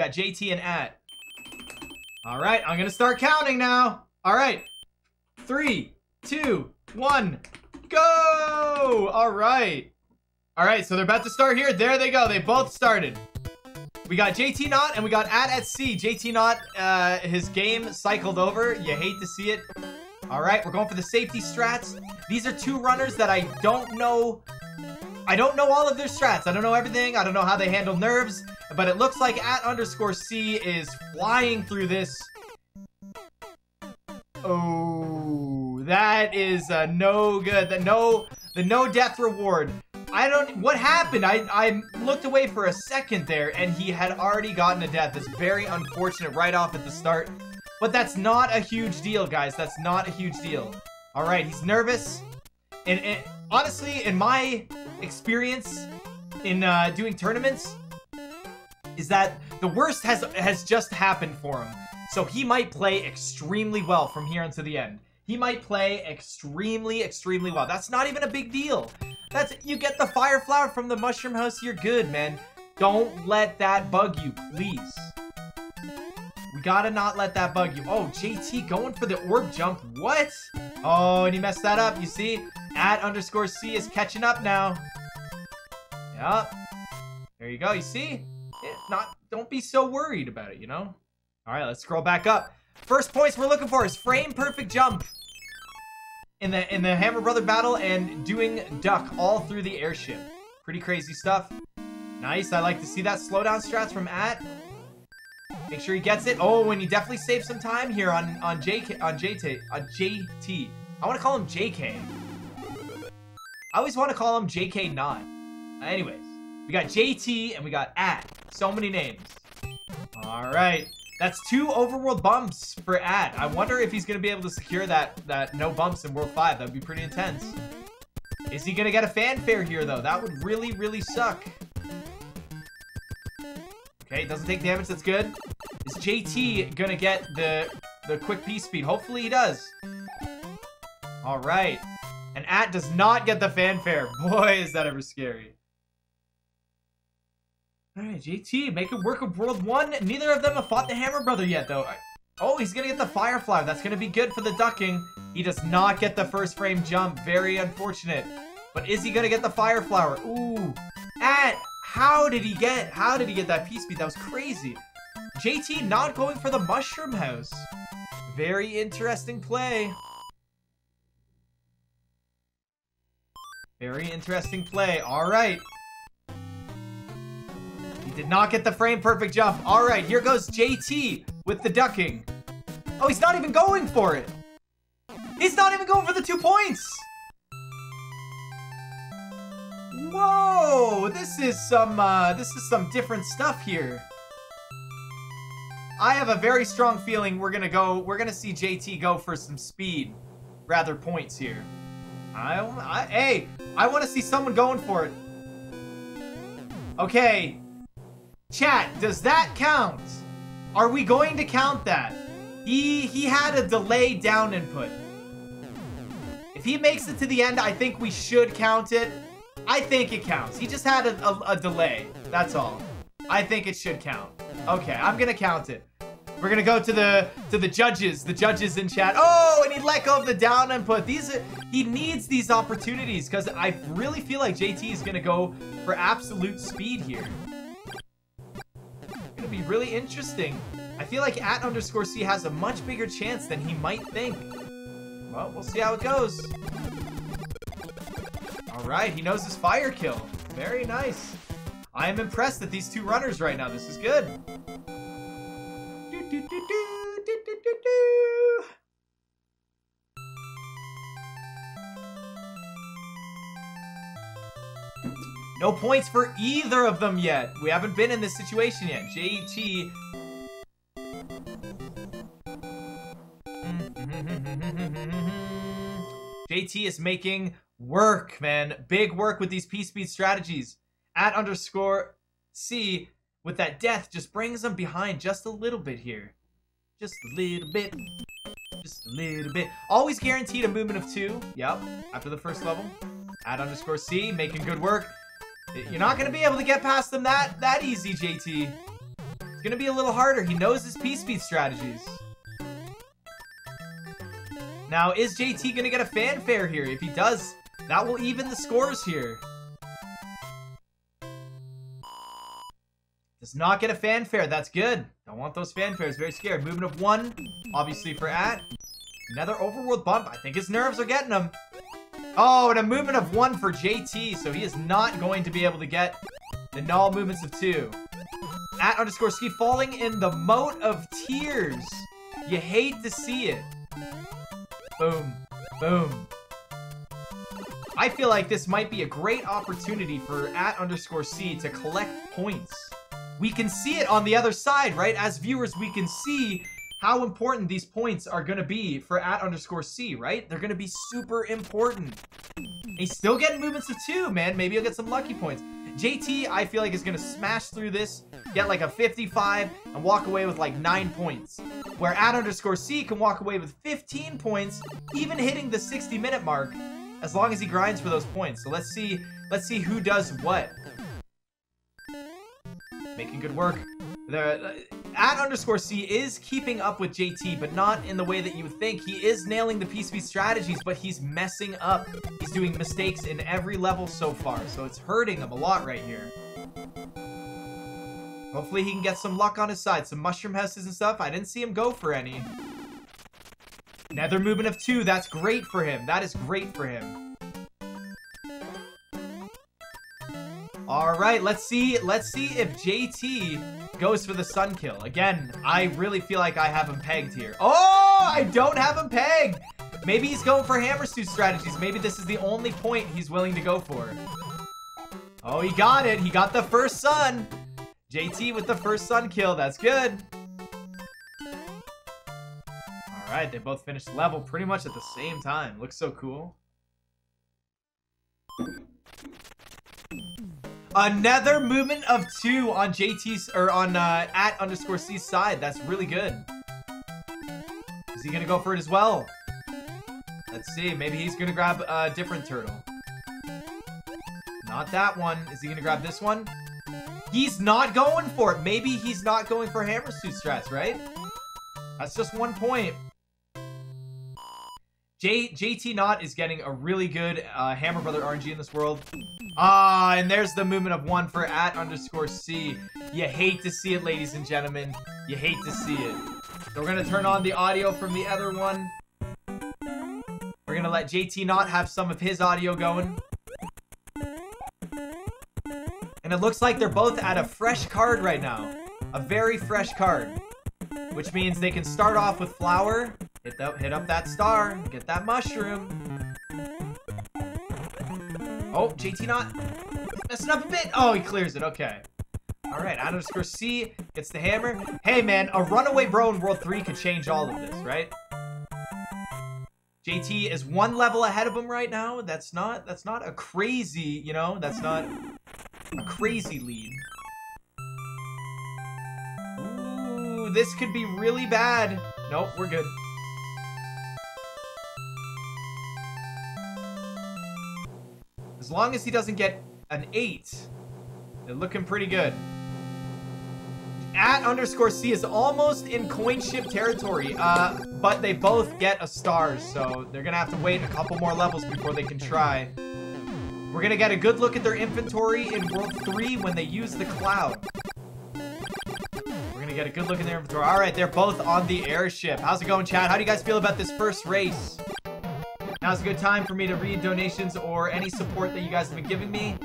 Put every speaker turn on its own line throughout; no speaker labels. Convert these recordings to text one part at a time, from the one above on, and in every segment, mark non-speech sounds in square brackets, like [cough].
got JT and at. All right, I'm gonna start counting now. All right, three, two, one, go! All right. All right, so they're about to start here. There they go. They both started. We got JT Knott and we got at at C. JT Knott, uh, his game cycled over. You hate to see it. All right, we're going for the safety strats. These are two runners that I don't know. I don't know all of their strats. I don't know everything. I don't know how they handle nerves. But it looks like at underscore C is flying through this. Oh, that is uh, no good. The no, the no death reward. I don't, what happened? I, I looked away for a second there and he had already gotten a death. It's very unfortunate right off at the start. But that's not a huge deal, guys. That's not a huge deal. All right, he's nervous. And, and honestly, in my experience in uh, doing tournaments, is that the worst has has just happened for him. So he might play extremely well from here until the end. He might play extremely, extremely well. That's not even a big deal. That's you get the fire flower from the mushroom house, you're good, man. Don't let that bug you, please. Gotta not let that bug you. Oh, JT going for the orb jump. What? Oh, and he messed that up. You see? At underscore C is catching up now. Yep. There you go. You see? It, not. Don't be so worried about it, you know? All right, let's scroll back up. First points we're looking for is frame perfect jump in the in the Hammer Brother battle and doing duck all through the airship. Pretty crazy stuff. Nice. I like to see that slowdown strats from at. Make sure he gets it. Oh, and he definitely saved some time here on on JK on JT on JT. I want to call him JK. I always want to call him JK not. Anyways, we got JT and we got at. So many names. All right. That's two overworld bumps for at. I wonder if he's going to be able to secure that, that no bumps in World 5. That would be pretty intense. Is he going to get a fanfare here, though? That would really, really suck. Okay, doesn't take damage. That's good. Is JT to get the, the quick P speed? Hopefully he does. All right. And at does not get the fanfare. [laughs] Boy, is that ever scary. Alright, JT, make it work with World 1. Neither of them have fought the Hammer Brother yet, though. Oh, he's gonna get the Firefly. That's gonna be good for the ducking. He does not get the first frame jump. Very unfortunate. But is he gonna get the Fire Flower? Ooh. At, how did he get, how did he get that P speed? That was crazy. JT Knott going for the Mushroom House. Very interesting play. Very interesting play. All right. He did not get the frame perfect jump. All right, here goes JT with the ducking. Oh, he's not even going for it. He's not even going for the two points. Whoa, this is some, uh, this is some different stuff here. I have a very strong feeling we're gonna go, we're gonna see JT go for some speed, rather points here. I, I hey, I want to see someone going for it. Okay, Chat, does that count? Are we going to count that? He he had a delay down input. If he makes it to the end, I think we should count it. I think it counts. He just had a, a, a delay. That's all. I think it should count. Okay, I'm gonna count it. We're gonna go to the to the judges, the judges in chat. Oh, and he let go of the down input. These he needs these opportunities because I really feel like JT is gonna go for absolute speed here It's gonna be really interesting. I feel like at underscore C has a much bigger chance than he might think. Well, we'll see how it goes. All right, he knows his fire kill. Very nice. I am impressed at these two runners right now. This is good. Do, do, do, No points for either of them yet. We haven't been in this situation yet. JT. [laughs] JT is making work, man. Big work with these P-speed strategies. At underscore C with that death just brings them behind just a little bit here. Just a little bit. Just a little bit. Always guaranteed a movement of two. Yep. After the first level. At underscore C, making good work. You're not going to be able to get past them that, that easy, JT. It's gonna be a little harder. He knows his P-Speed strategies. Now, is JT gonna get a fanfare here? If he does, that will even the scores here. Does not get a fanfare. That's good. Don't want those fanfares. Very scared. Movement of one, obviously for At. Another overworld bump. I think his nerves are getting him. Oh, and a movement of one for JT, so he is not going to be able to get the null movements of two. At underscore ski falling in the moat of tears. You hate to see it. Boom. Boom. I feel like this might be a great opportunity for at underscore C to collect points. We can see it on the other side, right? As viewers, we can see how important these points are going to be for at underscore C, right? They're going to be super important. He's still getting movements of two, man. Maybe he'll get some lucky points. JT, I feel like, is going to smash through this, get like a 55, and walk away with like 9 points. Where at underscore C can walk away with 15 points, even hitting the 60-minute mark, as long as he grinds for those points. So let's see, let's see who does what. Making good work. The, uh, at underscore C is keeping up with JT, but not in the way that you think. He is nailing the P-speed strategies, but he's messing up. He's doing mistakes in every level so far, so it's hurting him a lot right here. Hopefully he can get some luck on his side, some mushroom houses and stuff. I didn't see him go for any. Nether movement of two, that's great for him. That is great for him. All right, let's see. Let's see if JT goes for the sun kill. Again, I really feel like I have him pegged here. Oh, I don't have him pegged. Maybe he's going for hammer suit strategies. Maybe this is the only point he's willing to go for. Oh, he got it. He got the first sun. JT with the first sun kill. That's good. All right, they both finished level pretty much at the same time. Looks so cool. Another movement of two on JT's or on uh, at underscore C's side. That's really good. Is he gonna go for it as well? Let's see. Maybe he's gonna grab a different turtle. Not that one. Is he gonna grab this one? He's not going for it. Maybe he's not going for hammer suit strats, right? That's just one point. J JT Knott is getting a really good uh, Hammer Brother RNG in this world. Ah, and there's the movement of one for at underscore C. You hate to see it, ladies and gentlemen. You hate to see it. So we're to turn on the audio from the other one. We're to let JT Knott have some of his audio going. And it looks like they're both at a fresh card right now. A very fresh card. Which means they can start off with Flower Hit, that, hit up that star. Get that mushroom. Oh, JT Knott messing up a bit. Oh, he clears it. Okay. All right, underscore C gets the hammer. Hey, man, a runaway bro in World 3 could change all of this, right? JT is one level ahead of him right now. That's not, that's not a crazy, you know, that's not a crazy lead. Ooh, this could be really bad. Nope, we're good. As long as he doesn't get an 8, they're looking pretty good. At underscore C is almost in coin ship territory, uh, but they both get a star, so they're gonna have to wait a couple more levels before they can try. We're gonna get a good look at their inventory in World 3 when they use the cloud. We're gonna get a good look in their inventory. Alright, they're both on the airship. How's it going, Chat? How do you guys feel about this first race? Now's a good time for me to read donations or any support that you guys have been giving me.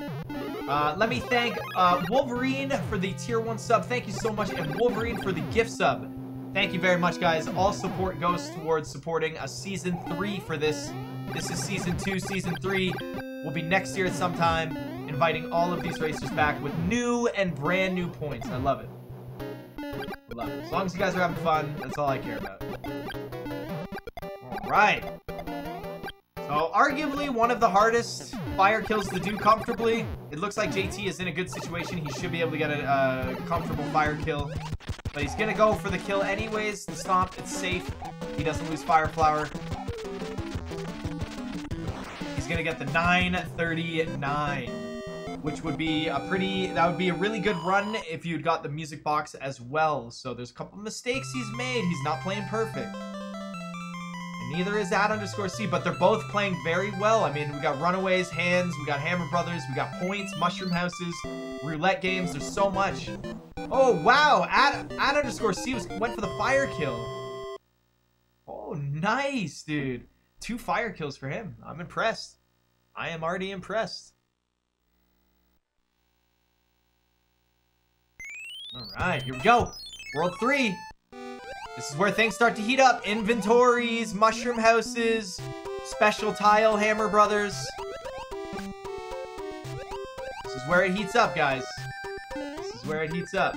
Uh, let me thank uh, Wolverine for the tier 1 sub. Thank you so much. And Wolverine for the gift sub. Thank you very much, guys. All support goes towards supporting a Season 3 for this. This is Season 2. Season 3 will be next year at some time, inviting all of these racers back with new and brand new points. I love it. I love it. As long as you guys are having fun, that's all I care about. All right. So, arguably one of the hardest fire kills the dude comfortably. It looks like JT is in a good situation. He should be able to get a, comfortable fire kill. But he's to go for the kill anyways. The stomp, it's safe. He doesn't lose fire flower. He's to get the 939. which would be a pretty, that would be a really good run if you'd got the music box as well. So there's a couple mistakes he's made. He's not playing perfect. Neither is at underscore C, but they're both playing very well. I mean, we got Runaways, Hands, we got Hammer Brothers, we got Points, Mushroom Houses, Roulette Games. There's so much. Oh, wow. At, at underscore C was, went for the fire kill. Oh, nice, dude. Two fire kills for him. I'm impressed. I am already impressed. Alright, here we go. World 3. This is where things start to heat up. Inventories, mushroom houses, special tile, hammer brothers. This is where it heats up, guys. This is where it heats up.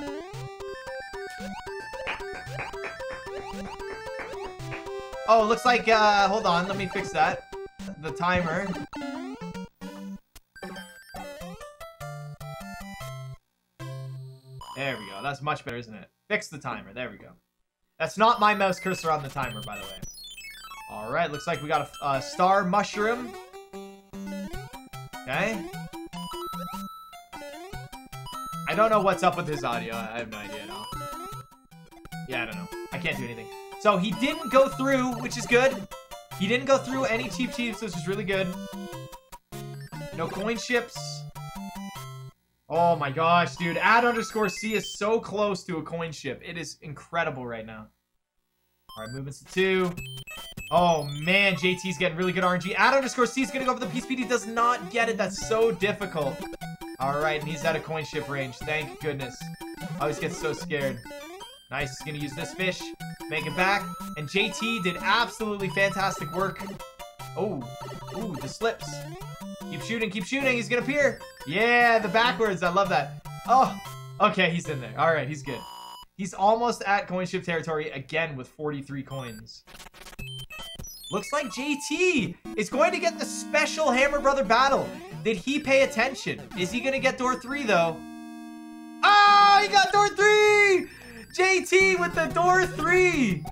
Oh, looks like, uh, hold on, let me fix that. The timer. There we go. That's much better, isn't it? Fix the timer. There we go. That's not my mouse cursor on the timer, by the way. Alright, looks like we got a, a star mushroom. Okay. I don't know what's up with his audio. I have no idea at all. Yeah, I don't know. I can't do anything. So he didn't go through, which is good. He didn't go through any Cheep Cheeps, which is really good. No coin ships. Oh my gosh, dude. At underscore C is so close to a coin ship. It is incredible right now. Alright, movements to two. Oh man, JT's getting really good RNG. At underscore C is gonna go for the piece. He does not get it. That's so difficult. Alright, and he's out of coin ship range. Thank goodness. I always get so scared. Nice, he's gonna use this fish. Make it back. And JT did absolutely fantastic work. Oh, ooh, the slips. Keep shooting, keep shooting. He's gonna appear. Yeah, the backwards. I love that. Oh, okay, he's in there. All right, he's good. He's almost at coin ship territory again with 43 coins. Looks like JT is going to get the special Hammer Brother battle. Did he pay attention? Is he gonna get door three though? Oh, he got door three! JT with the door three.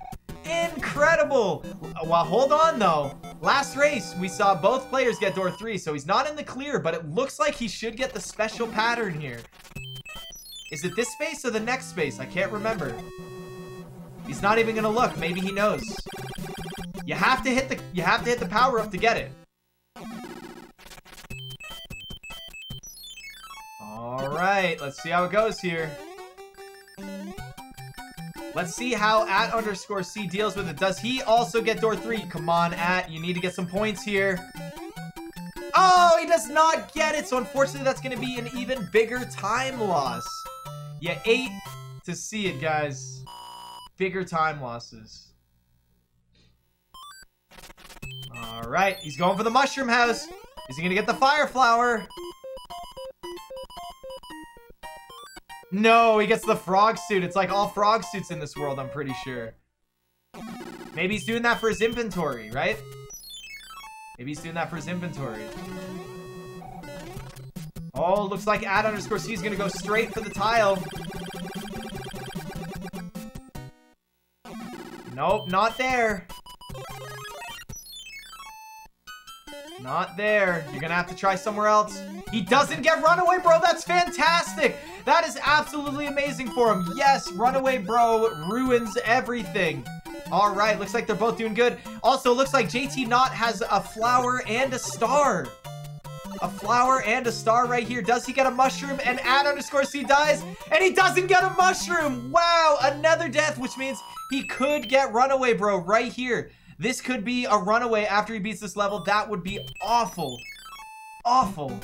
Incredible. Well, hold on though. Last race, we saw both players get door three, so he's not in the clear, but it looks like he should get the special pattern here. Is it this space or the next space? I can't remember. He's not even gonna look. Maybe he knows. You have to hit the you have to hit the power up to get it. All right, let's see how it goes here. Let's see how at underscore C deals with it. Does he also get door three? Come on, at. You need to get some points here. Oh, he does not get it. So unfortunately, that's going to be an even bigger time loss. Yeah, eight to see it, guys. Bigger time losses. All right, he's going for the mushroom house. Is he going to get the fire flower? No, he gets the frog suit. It's like all frog suits in this world, I'm pretty sure. Maybe he's doing that for his inventory, right? Maybe he's doing that for his inventory. Oh, looks like at underscore C is going to go straight for the tile. Nope, not there. Not there. You're gonna have to try somewhere else. He doesn't get Runaway Bro. That's fantastic. That is absolutely amazing for him. Yes, Runaway Bro ruins everything. All right, looks like they're both doing good. Also, looks like JT Knott has a flower and a star. A flower and a star right here. Does he get a mushroom? And at underscore C dies. And he doesn't get a mushroom. Wow, another death, which means he could get Runaway Bro right here. This could be a runaway after he beats this level. That would be awful. Awful.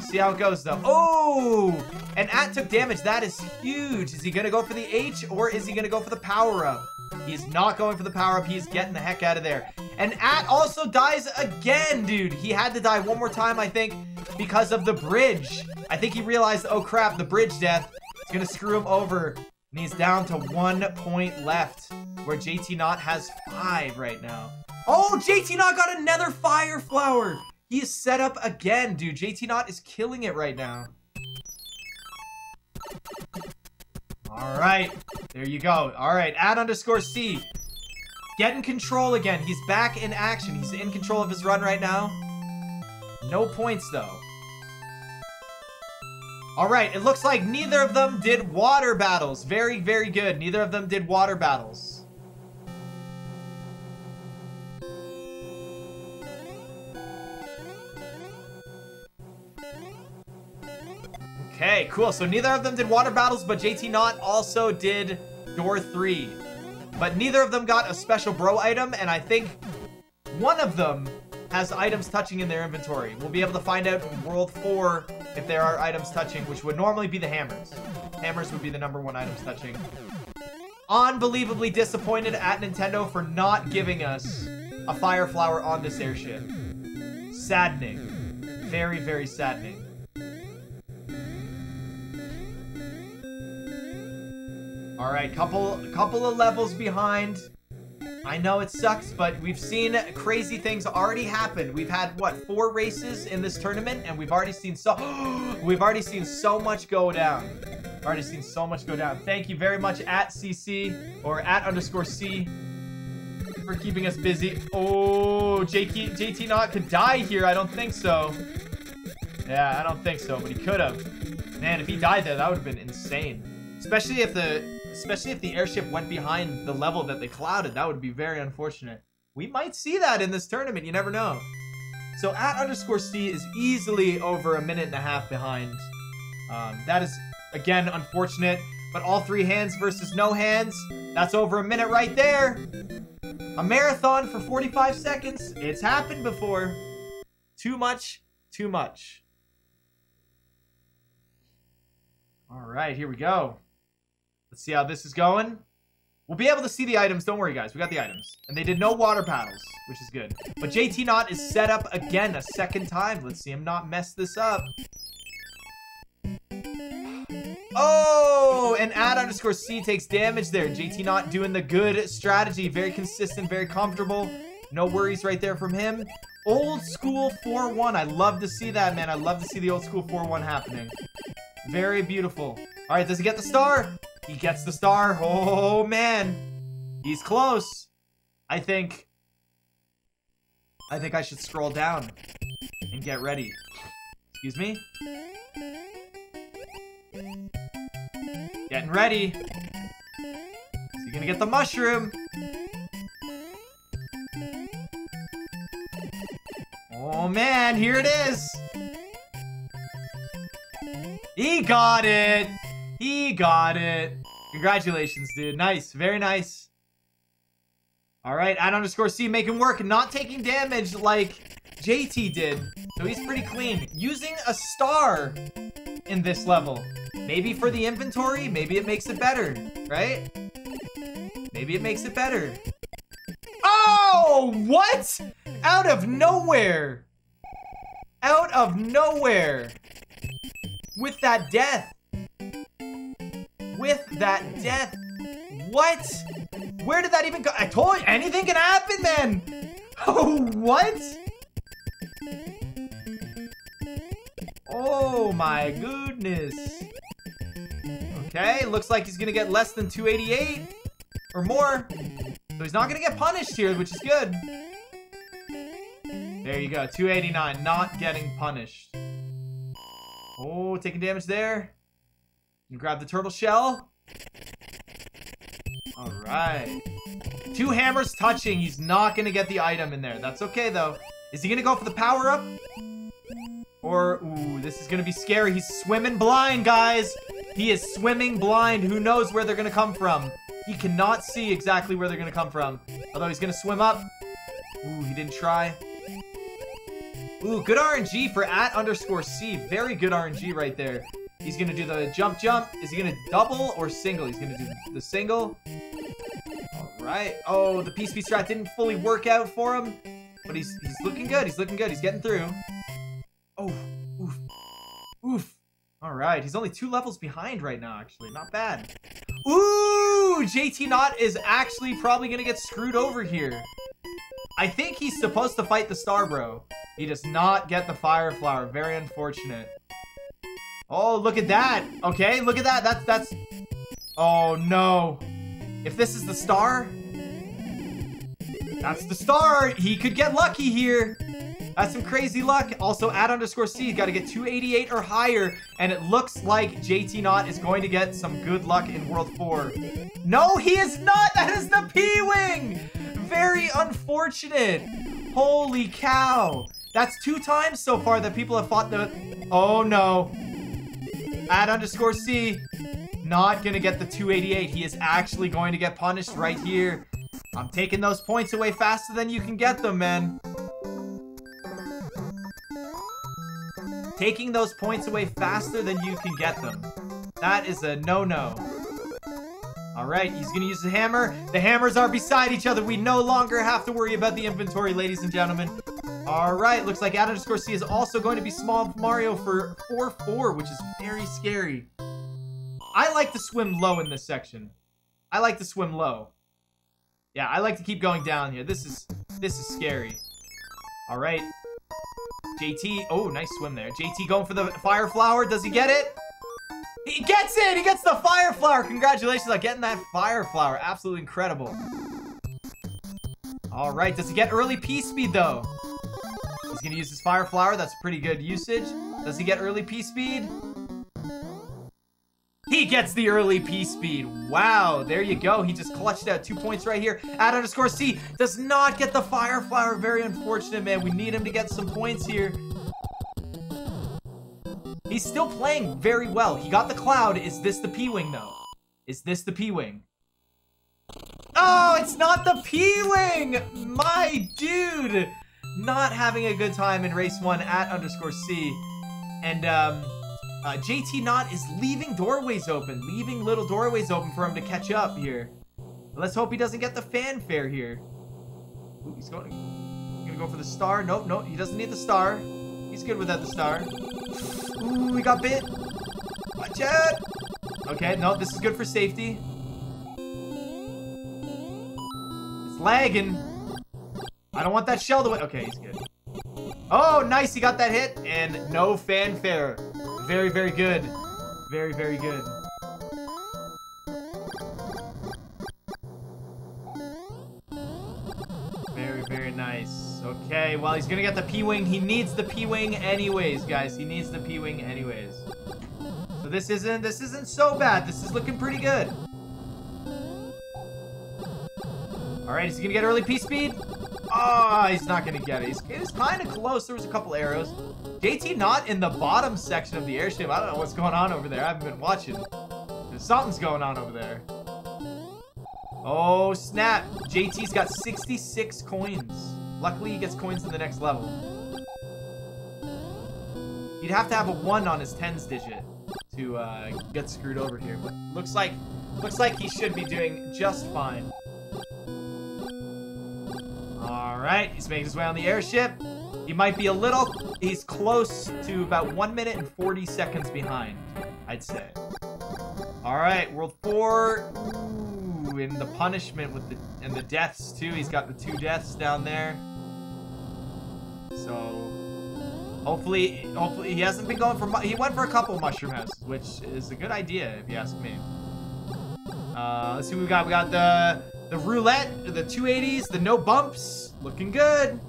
See how it goes, though. Oh! And At took damage. That is huge. Is he going to go for the H or is he going to go for the power-up? He's not going for the power-up. He's getting the heck out of there. And At also dies again, dude. He had to die one more time, I think, because of the bridge. I think he realized, oh crap, the bridge death is going to screw him over. And he's down to one point left, where JT Knott has five right now. Oh, JT Knott got another Fire Flower! He is set up again, dude. JT Knott is killing it right now. All right, there you go. All right, at underscore C. Get in control again. He's back in action. He's in control of his run right now. No points, though. All right, it looks like neither of them did water battles. Very, very good. Neither of them did water battles. Okay, cool. So neither of them did water battles, but JT Knott also did door three. But neither of them got a special bro item, and I think one of them has items touching in their inventory. We'll be able to find out in World 4 if there are items touching, which would normally be the hammers. Hammers would be the number one items touching. Unbelievably disappointed at Nintendo for not giving us a fire flower on this airship. Saddening. Very, very saddening. All right, couple couple of levels behind. I know it sucks, but we've seen crazy things already happen. We've had what four races in this tournament, and we've already seen so [gasps] we've already seen so much go down. Already seen so much go down. Thank you very much at CC or at underscore C for keeping us busy. Oh, JT, JT Knott could die here. I don't think so. Yeah, I don't think so, but he could have. Man, if he died there, that would have been insane. Especially if the especially if the airship went behind the level that they clouded. That would be very unfortunate. We might see that in this tournament. You never know. So at underscore C is easily over a minute and a half behind. Um, that is, again, unfortunate. But all three hands versus no hands. That's over a minute right there. A marathon for 45 seconds. It's happened before. Too much, too much. All right, here we go. Let's see how this is going. We'll be able to see the items. Don't worry, guys. We got the items. And they did no water paddles, which is good. But JT Knott is set up again a second time. Let's see him not mess this up. Oh, and at underscore C takes damage there. JT Knott doing the good strategy. Very consistent, very comfortable. No worries right there from him. Old school 4-1. I love to see that, man. I love to see the old school 4-1 happening. Very beautiful. All right, does he get the star? He gets the star. Oh, man. He's close. I think... I think I should scroll down and get ready. Excuse me? Getting ready. Is he gonna get the mushroom? Oh man, here it is. He got it. He got it. Congratulations, dude. Nice. Very nice. All right, at underscore C making work, not taking damage like JT did. So he's pretty clean. Using a star in this level. Maybe for the inventory, maybe it makes it better, right? Maybe it makes it better. Oh, what? Out of nowhere. Out of nowhere. With that death with that death. What? Where did that even go? I told you, anything can happen, man. Oh, [laughs] what? Oh my goodness. Okay, looks like he's gonna get less than 288 or more. So he's not gonna get punished here, which is good. There you go, 289, not getting punished. Oh, taking damage there. You grab the turtle shell. Alright. Two hammers touching. He's not going to get the item in there. That's okay, though. Is he going to go for the power-up? Or, ooh, this is going to be scary. He's swimming blind, guys. He is swimming blind. Who knows where they're going to come from? He cannot see exactly where they're going to come from. Although he's going to swim up. Ooh, he didn't try. Ooh, good RNG for at underscore C. Very good RNG right there. He's gonna do the jump jump. Is he gonna double or single? He's gonna do the single. Alright. Oh, the P-speed strat didn't fully work out for him. But he's he's looking good. He's looking good. He's getting through. Oh, oof. Oof. Alright, he's only two levels behind right now, actually. Not bad. Ooh! JT Knott is actually probably gonna get screwed over here. I think he's supposed to fight the Star Bro. He does not get the Fire Flower. Very unfortunate. Oh, look at that. Okay, look at that. That's, that's... Oh, no. If this is the star... That's the star. He could get lucky here. That's some crazy luck. Also, at underscore C, got to get 288 or higher. And it looks like JT Knott is going to get some good luck in World 4. No, he is not. That is the P-Wing. Very unfortunate. Holy cow. That's two times so far that people have fought the... Oh, no. At underscore C, not to get the 288. He is actually going to get punished right here. I'm taking those points away faster than you can get them, man. Taking those points away faster than you can get them. That is a no-no. Alright, he's gonna use the hammer. The hammers are beside each other. We no longer have to worry about the inventory, ladies and gentlemen. Alright, looks like Adam underscore C is also going to be small Mario for 4-4, which is very scary. I like to swim low in this section. I like to swim low. Yeah, I like to keep going down here. This is this is scary. All right. JT, oh, nice swim there. JT going for the fire flower. Does he get it? He gets it! He gets the fire flower! Congratulations on getting that fire flower. Absolutely incredible. All right, does he get early P-speed, though? He's gonna use his fire flower. That's pretty good usage. Does he get early P-speed? He gets the early P-Speed. Wow, there you go. He just clutched out two points right here. At underscore C does not get the Fire Flower. Very unfortunate, man. We need him to get some points here. He's still playing very well. He got the Cloud. Is this the P-Wing, though? Is this the P-Wing? Oh, it's not the P-Wing! My dude! Not having a good time in race one at underscore C. And, um... Uh, JT Knott is leaving doorways open, leaving little doorways open for him to catch up here. Let's hope he doesn't get the fanfare here. Ooh, he's going, gonna go for the star. Nope, nope, he doesn't need the star. He's good without the star. Ooh, he got bit. Watch out. Okay, no, this is good for safety. It's lagging. I don't want that shell to win. Okay, he's good. Oh, nice, he got that hit, and no fanfare. Very, very good. Very, very good. Very, very nice. Okay, well, he's gonna get the P-Wing. He needs the P-Wing anyways, guys. He needs the P-Wing anyways. So this isn't, this isn't so bad. This is looking pretty good. Alright, is he gonna get early P-Speed? Oh, he's not gonna get it. He's, he's kind of close. There was a couple arrows. JT Knott in the bottom section of the airship. I don't know what's going on over there. I haven't been watching. Something's going on over there. Oh, snap. JT's got 66 coins. Luckily, he gets coins in the next level. He'd have to have a 1 on his tens digit to uh, get screwed over here. But looks like, looks like he should be doing just fine. Alright, he's making his way on the airship. He might be a little... He's close to about 1 minute and 40 seconds behind, I'd say. Alright, World 4. Ooh, and the punishment with the... And the deaths, too. He's got the two deaths down there. So... Hopefully, hopefully he hasn't been going for... He went for a couple mushroom houses, which is a good idea, if you ask me. Uh, let's see what we got. We got the the roulette, the 280s, the no bumps. Looking good.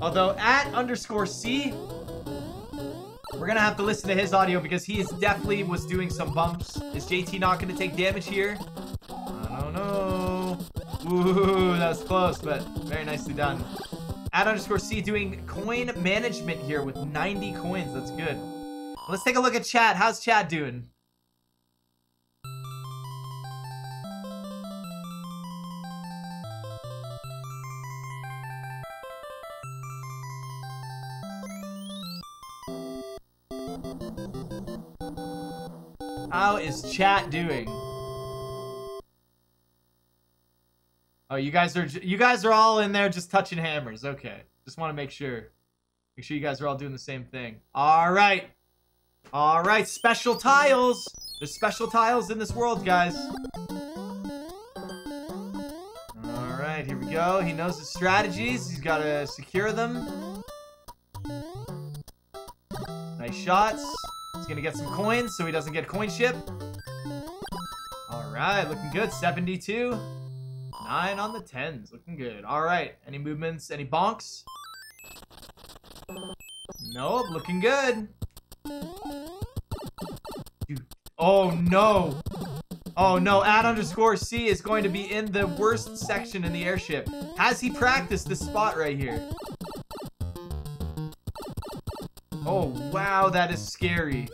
Although at underscore C, we're gonna have to listen to his audio because he is definitely was doing some bumps. Is JT not gonna take damage here? I don't know. Ooh, that was close, but very nicely done. At underscore C doing coin management here with 90 coins. That's good. Let's take a look at chat. How's chat doing? How is chat doing? Oh, you guys are you guys are all in there just touching hammers. Okay. Just want to make sure. Make sure you guys are all doing the same thing. All right. All right, special tiles. There's special tiles in this world, guys. All right, here we go. He knows his strategies. He's got to secure them. Nice shots. He's gonna get some coins so he doesn't get coin ship. Alright, looking good. 72. 9 on the 10s. Looking good. Alright. Any movements? Any bonks? Nope, looking good. Oh, no. Oh, no. At underscore C is going to be in the worst section in the airship. Has he practiced this spot right here? Oh, wow. That is scary.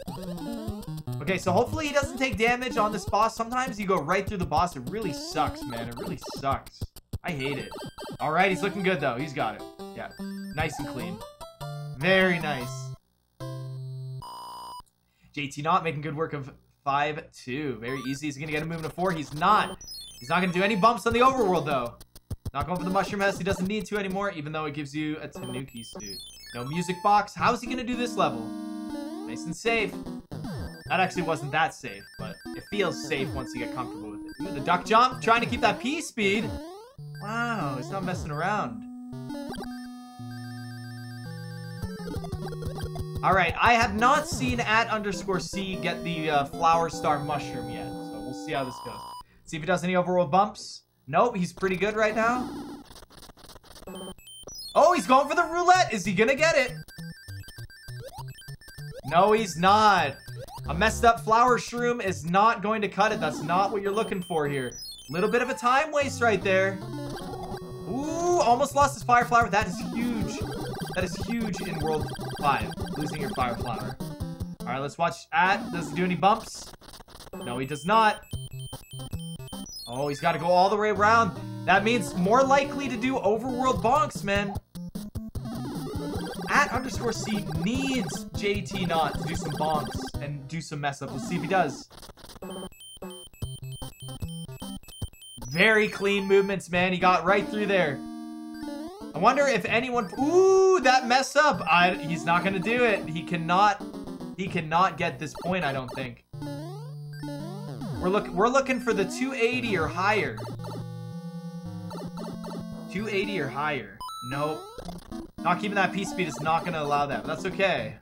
Okay, so hopefully he doesn't take damage on this boss. Sometimes you go right through the boss. It really sucks, man. It really sucks. I hate it. All right, he's looking good, though. He's got it. Yeah, nice and clean. Very nice. JT Knott making good work of 5-2. Very easy. He's going to get him moving to 4. He's not. He's not going to do any bumps on the overworld, though. Not going for the mushroom head. He doesn't need to anymore, even though it gives you a Tanuki suit. No music box. How's he going to do this level? Nice and safe. That actually wasn't that safe, but it feels safe once you get comfortable with it. Ooh, the duck jump, trying to keep that P speed. Wow, he's not messing around. Alright, I have not seen at underscore C get the uh, flower star mushroom yet, so we'll see how this goes. See if he does any overworld bumps. Nope, he's pretty good right now. Oh, he's going for the roulette. Is he gonna get it? No, he's not. A messed up flower shroom is not going to cut it. That's not what you're looking for here. Little bit of a time waste right there. Ooh, almost lost his fire flower. That is huge. That is huge in World 5, losing your fire flower. All right, let's watch at. Does he do any bumps? No, he does not. Oh, he's got to go all the way around. That means more likely to do overworld bonks, man. At underscore C needs JT not to do some bonks and do some mess up. Let's see if he does. Very clean movements, man. He got right through there. I wonder if anyone... Ooh, that mess up. I, he's not going to do it. He cannot... He cannot get this point, I don't think. We're, look, we're looking for the 280 or higher. 280 or higher. Nope. Not keeping that P speed is not going to allow that, but that's okay.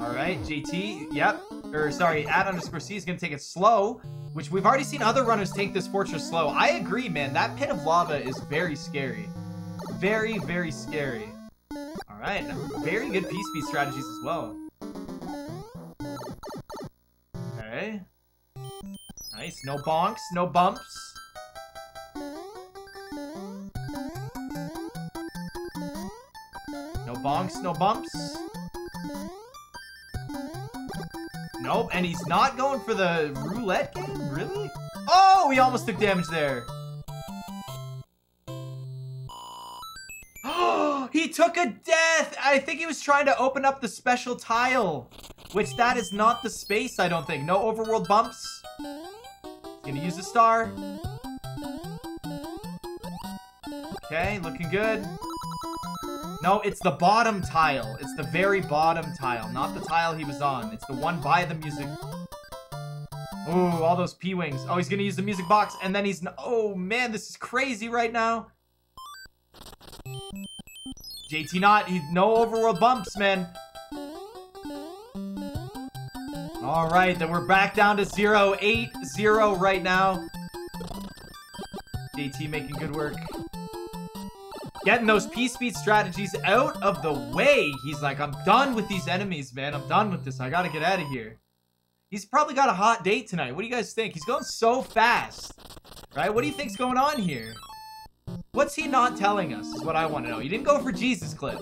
Alright, JT, yep. Or, sorry, at underscore C is going to take it slow, which we've already seen other runners take this fortress slow. I agree, man. That pit of lava is very scary. Very, very scary. Alright, very good P speed strategies as well. Okay. Nice, no bonks, no bumps. No bonks, no bumps. Nope, and he's not going for the roulette game? Really? Oh, he almost took damage there. [gasps] He took a death! I think he was trying to open up the special tile. Which that is not the space, I don't think. No overworld bumps. Gonna use a star. Okay, looking good. No, it's the bottom tile. It's the very bottom tile, not the tile he was on. It's the one by the music. Oh, all those P-wings. Oh, he's gonna use the music box, and then he's... Oh, man, this is crazy right now. JT Knott, he's no overworld bumps, man. All right, then we're back down to zero, eight, zero right now. JT making good work getting those P-Speed strategies out of the way. He's like, I'm done with these enemies, man. I'm done with this. I gotta get out of here. He's probably got a hot date tonight. What do you guys think? He's going so fast. Right? What do you think's going on here? What's he not telling us is what I want to know. He didn't go for Jesus clip.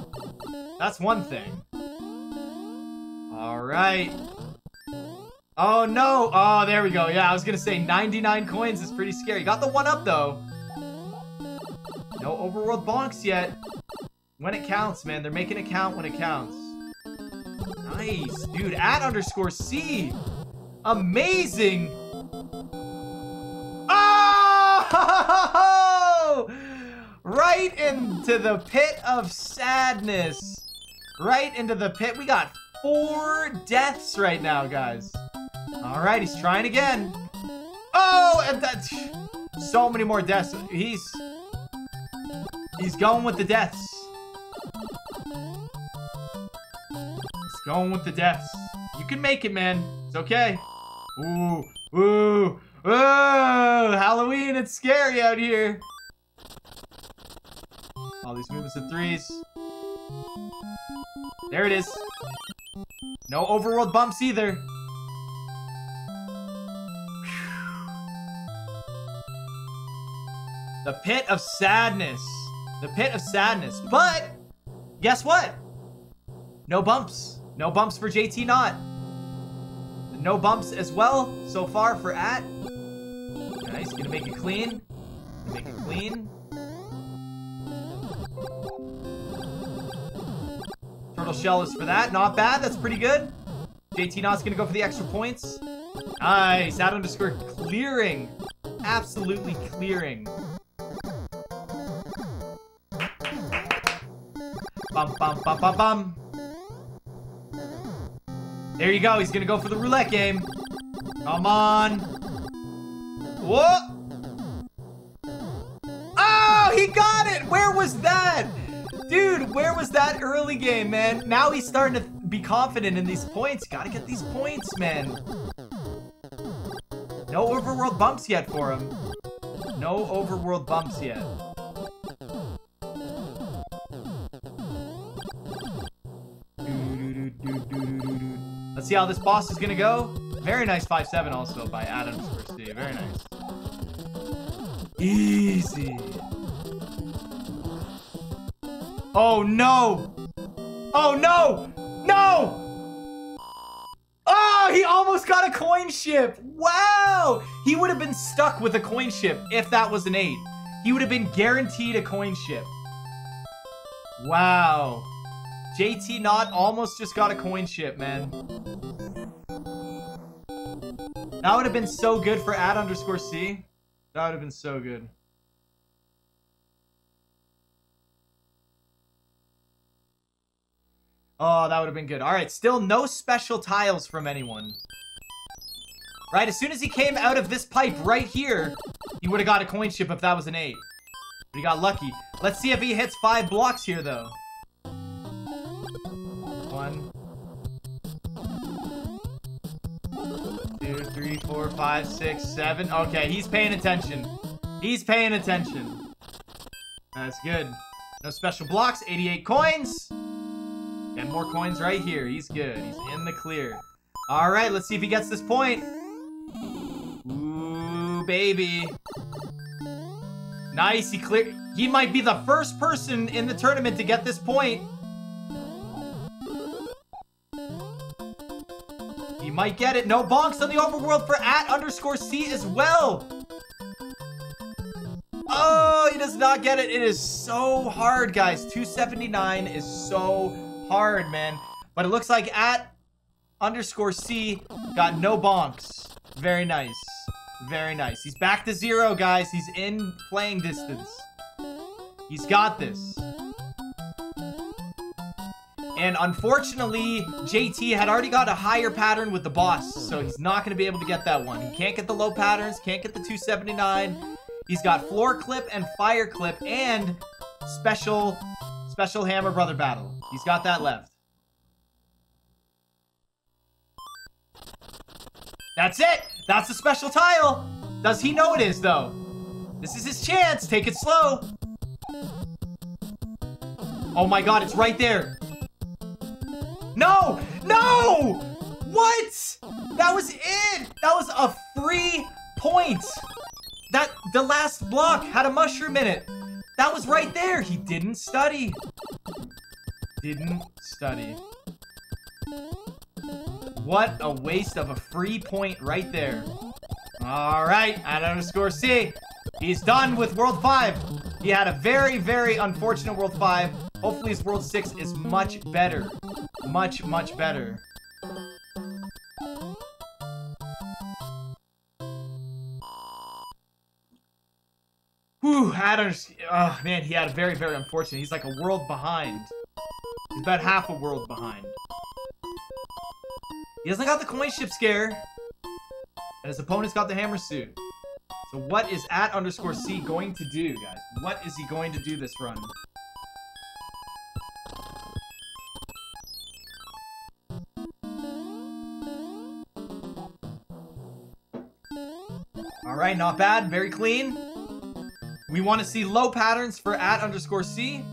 That's one thing. Alright. Oh, no. Oh, there we go. Yeah, I was going to say 99 coins is pretty scary. Got the one up, though. No overworld bonks yet. When it counts, man. They're making it count when it counts. Nice. Dude, at underscore C. Amazing. Oh! [laughs] Right into the pit of sadness. Right into the pit. We got four deaths right now, guys. All right, he's trying again. Oh, and that's so many more deaths. He's He's going with the deaths. He's going with the deaths. You can make it, man. It's okay. Ooh, ooh, ooh! Halloween, it's scary out here. All these movements of threes. There it is. No overworld bumps either. The Pit of Sadness. The Pit of Sadness. But, guess what? No bumps. No bumps for JT Knott. No bumps as well so far for At. Nice. Gonna make it clean. Make it clean. Turtle shell is for that. Not bad. That's pretty good. JT Knott's gonna go for the extra points. Nice. At underscore clearing. Absolutely clearing. Bum, bum, bum, bum, bum. There you go. He's gonna go for the roulette game. Come on. Whoa! Oh, he got it! Where was that? Dude, where was that early game, man? Now he's starting to be confident in these points. Gotta get these points, man. No overworld bumps yet for him. No overworld bumps yet. See how this boss is gonna go. Very nice 5-7 also by Adams first day. Very nice. Easy. Oh no! Oh no! No! Oh, he almost got a coin ship! Wow! He would have been stuck with a coin ship if that was an 8. He would have been guaranteed a coin ship. Wow. JT Knott almost just got a coin ship, man. That would have been so good for at underscore C. That would have been so good. Oh, that would have been good. All right, still no special tiles from anyone. Right, as soon as he came out of this pipe right here, he would have got a coin ship if that was an 8. But he got lucky. Let's see if he hits 5 blocks here, though. Three, four, five, six, seven. Okay, he's paying attention. He's paying attention. That's good. No special blocks. 88 coins. 10 more coins right here. He's good. He's in the clear. All right, let's see if he gets this point. Ooh, baby. Nice, he clear. He might be the first person in the tournament to get this point. He might get it. No bonks on the overworld for at underscore C as well. Oh, he does not get it. It is so hard, guys. 279 is so hard, man. But it looks like at underscore C got no bonks. Very nice. Very nice. He's back to zero, guys. He's in playing distance. He's got this. And unfortunately, JT had already got a higher pattern with the boss, so he's not going to be able to get that one. He can't get the low patterns, can't get the 279. He's got floor clip and fire clip and special, special hammer brother battle. He's got that left. That's it! That's the special tile! Does he know it is, though? This is his chance. Take it slow. Oh my god, it's right there. No! No! What? That was it! That was a free point! That, the last block had a mushroom in it. That was right there. He didn't study. Didn't study. What a waste of a free point right there. All right, at underscore C. He's done with World 5. He had a very, very unfortunate World 5. Hopefully his World 6 is much better. Much, much better. Whew, Adams, oh man, he had a very, very unfortunate. He's like a world behind. He's about half a world behind. He hasn't got the coin ship scare. And his opponent's got the hammer suit. So what is at underscore C going to do, guys? What is he going to do this run? Alright, not bad. Very clean. We want to see low patterns for at underscore C.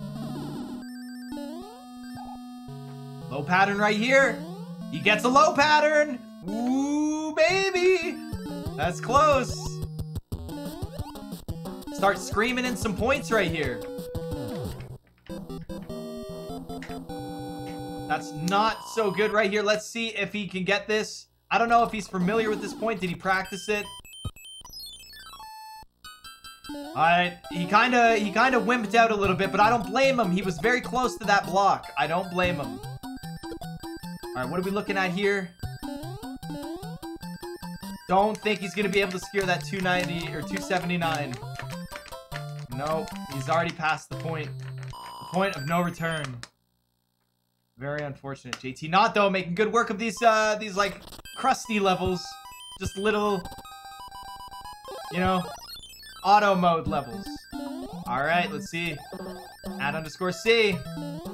Low pattern right here. He gets a low pattern. Ooh, baby. That's close. Start screaming in some points right here. That's not so good right here. Let's see if he can get this. I don't know if he's familiar with this point. Did he practice it? Alright, he kind of he kind of wimped out a little bit, but I don't blame him. He was very close to that block. I don't blame him. Alright, what are we looking at here? Don't think he's to be able to secure that 290 or 279. Nope, he's already past the point. The point of no return. Very unfortunate. JT Knott though, making good work of these uh these like crusty levels. Just little you know, auto mode levels. Alright, let's see. At underscore C.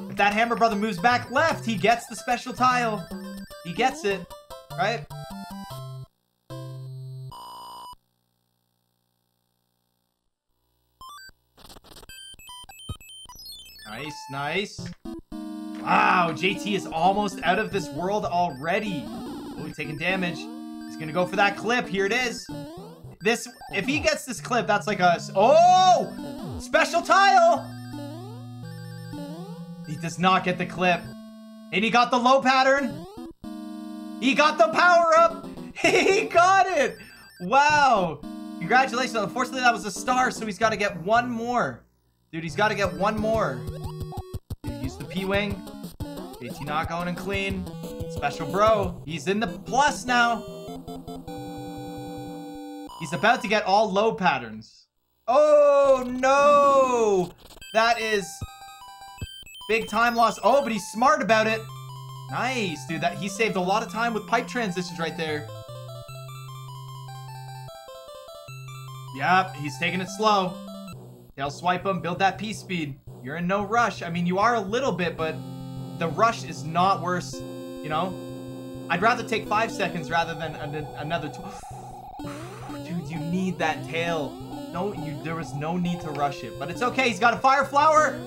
If that Hammer Brother moves back left, he gets the special tile. He gets it. Right? Nice, nice. Wow, JT is almost out of this world already. Oh, taking damage. He's gonna go for that clip. Here it is. This, if he gets this clip, that's like a, oh! Special tile! He does not get the clip. And he got the low pattern. He got the power up. [laughs] He got it. Wow. Congratulations. Unfortunately, that was a star, so he's got to get one more. Dude, he's got to get one more. Use the P-Wing. JT Knott going and clean. Special bro. He's in the plus now. He's about to get all low patterns. Oh, no. That is big time loss. Oh, but he's smart about it. Nice, dude. That He saved a lot of time with pipe transitions right there. Yep, he's taking it slow. They'll swipe him, build that P speed. You're in no rush. I mean, you are a little bit, but the rush is not worse, you know? I'd rather take five seconds rather than an another need that tail. No, you. There was no need to rush it, but it's okay. He's got a fire flower.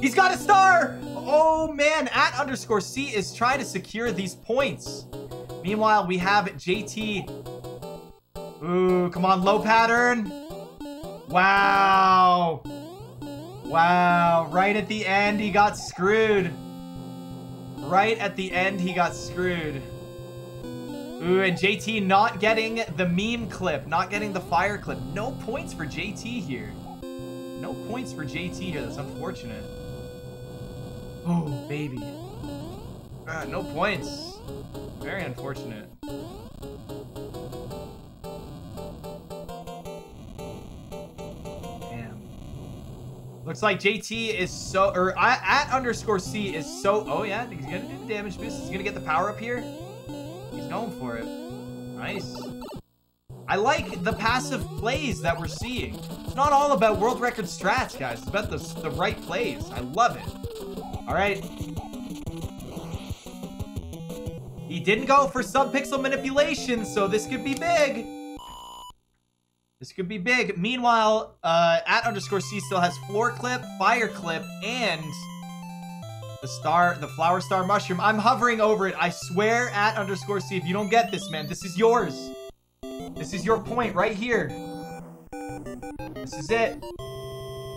He's got a star. Oh man, at underscore C is trying to secure these points. Meanwhile, we have JT. Ooh, come on, low pattern. Wow. Wow, right at the end, he got screwed. Right at the end, he got screwed. Ooh, and JT Knott getting the meme clip, not getting the fire clip. No points for JT here. No points for JT here. That's unfortunate. Oh, baby. Ah, no points. Very unfortunate. Damn. Looks like JT is so, or at underscore C is so, oh yeah, he's gonna do the damage boost. He's gonna get the power up here. He's going for it. Nice. I like the passive plays that we're seeing. It's not all about world record strats, guys. It's about the, the right plays. I love it. All right. He didn't go for sub-pixel manipulation, so this could be big. This could be big. Meanwhile, uh, at underscore C still has floor clip, fire clip, and the star, the flower star mushroom. I'm hovering over it. I swear at underscore C, if you don't get this, man, this is yours. This is your point right here. This is it.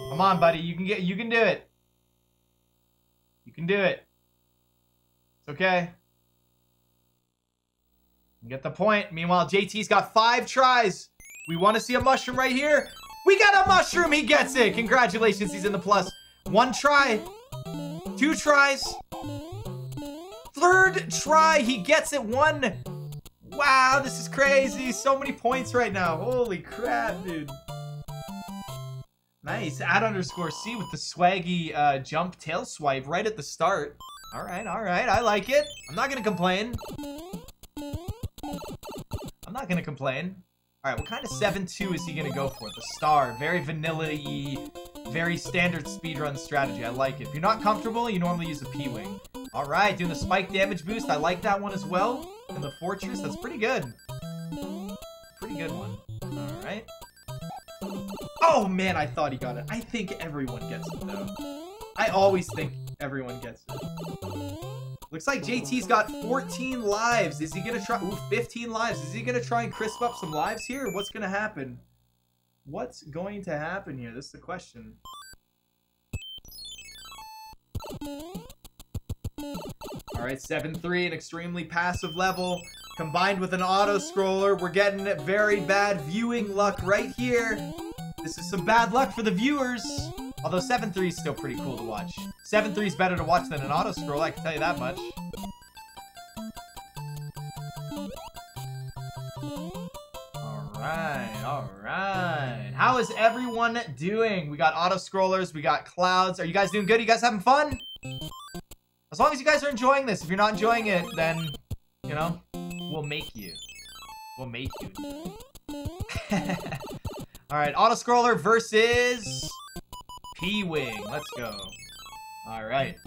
Come on, buddy. You can get, you can do it. You can do it. It's okay. Get the point. Meanwhile, JT's got five tries. We want to see a mushroom right here. We got a mushroom. He gets it. Congratulations. He's in the plus. One try. Two tries. Third try. He gets it. One. Wow, this is crazy. So many points right now. Holy crap, dude. Nice. At underscore C with the swaggy uh, jump tail swipe right at the start. All right, all right. I like it. I'm not going to complain. I'm not going to complain. All right, what kind of 7-2 is he going to go for? The star. Very vanilla-y, very standard speedrun strategy. I like it. If you're not comfortable, you normally use the P-Wing. All right, doing the spike damage boost. I like that one as well. And the Fortress, that's pretty good. Pretty good one. All right. Oh, man, I thought he got it. I think everyone gets it, though. I always think everyone gets it. Looks like JT's got 14 lives. Is he gonna try? Ooh, 15 lives. Is he gonna try and crisp up some lives here? What's gonna happen? What's going to happen here? This is the question. Alright, 7-3, an extremely passive level. Combined with an auto-scroller, we're getting very bad viewing luck right here. This is some bad luck for the viewers. Although 7-3 is still pretty cool to watch. 7-3 is better to watch than an auto-scroll, I can tell you that much. Alright, alright. How is everyone doing? We got auto-scrollers, we got clouds. Are you guys doing good? Are you guys having fun? As long as you guys are enjoying this. If you're not enjoying it, then, you know, we'll make you. We'll make you. [laughs] Alright, auto-scroller versus... P-Wing. Let's go. Alright.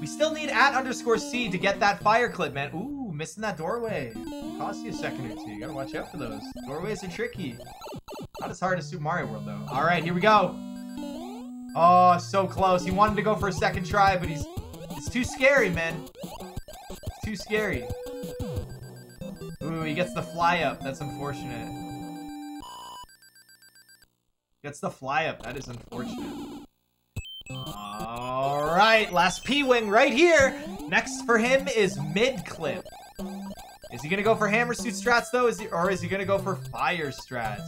We still need at underscore C to get that fire clip, man. Ooh, missing that doorway. Cost you a second or two. You gotta watch out for those. Doorways are tricky. Not as hard as Super Mario World, though. Alright, here we go. Oh, so close. He wanted to go for a second try, but he's... It's too scary, man. It's too scary. Ooh, he gets the fly up. That's unfortunate. Gets the fly up. That is unfortunate. Alright, last P-Wing right here. Next for him is mid-clip. Is he gonna go for hammer suit strats though? Is he or is he gonna go for fire strats?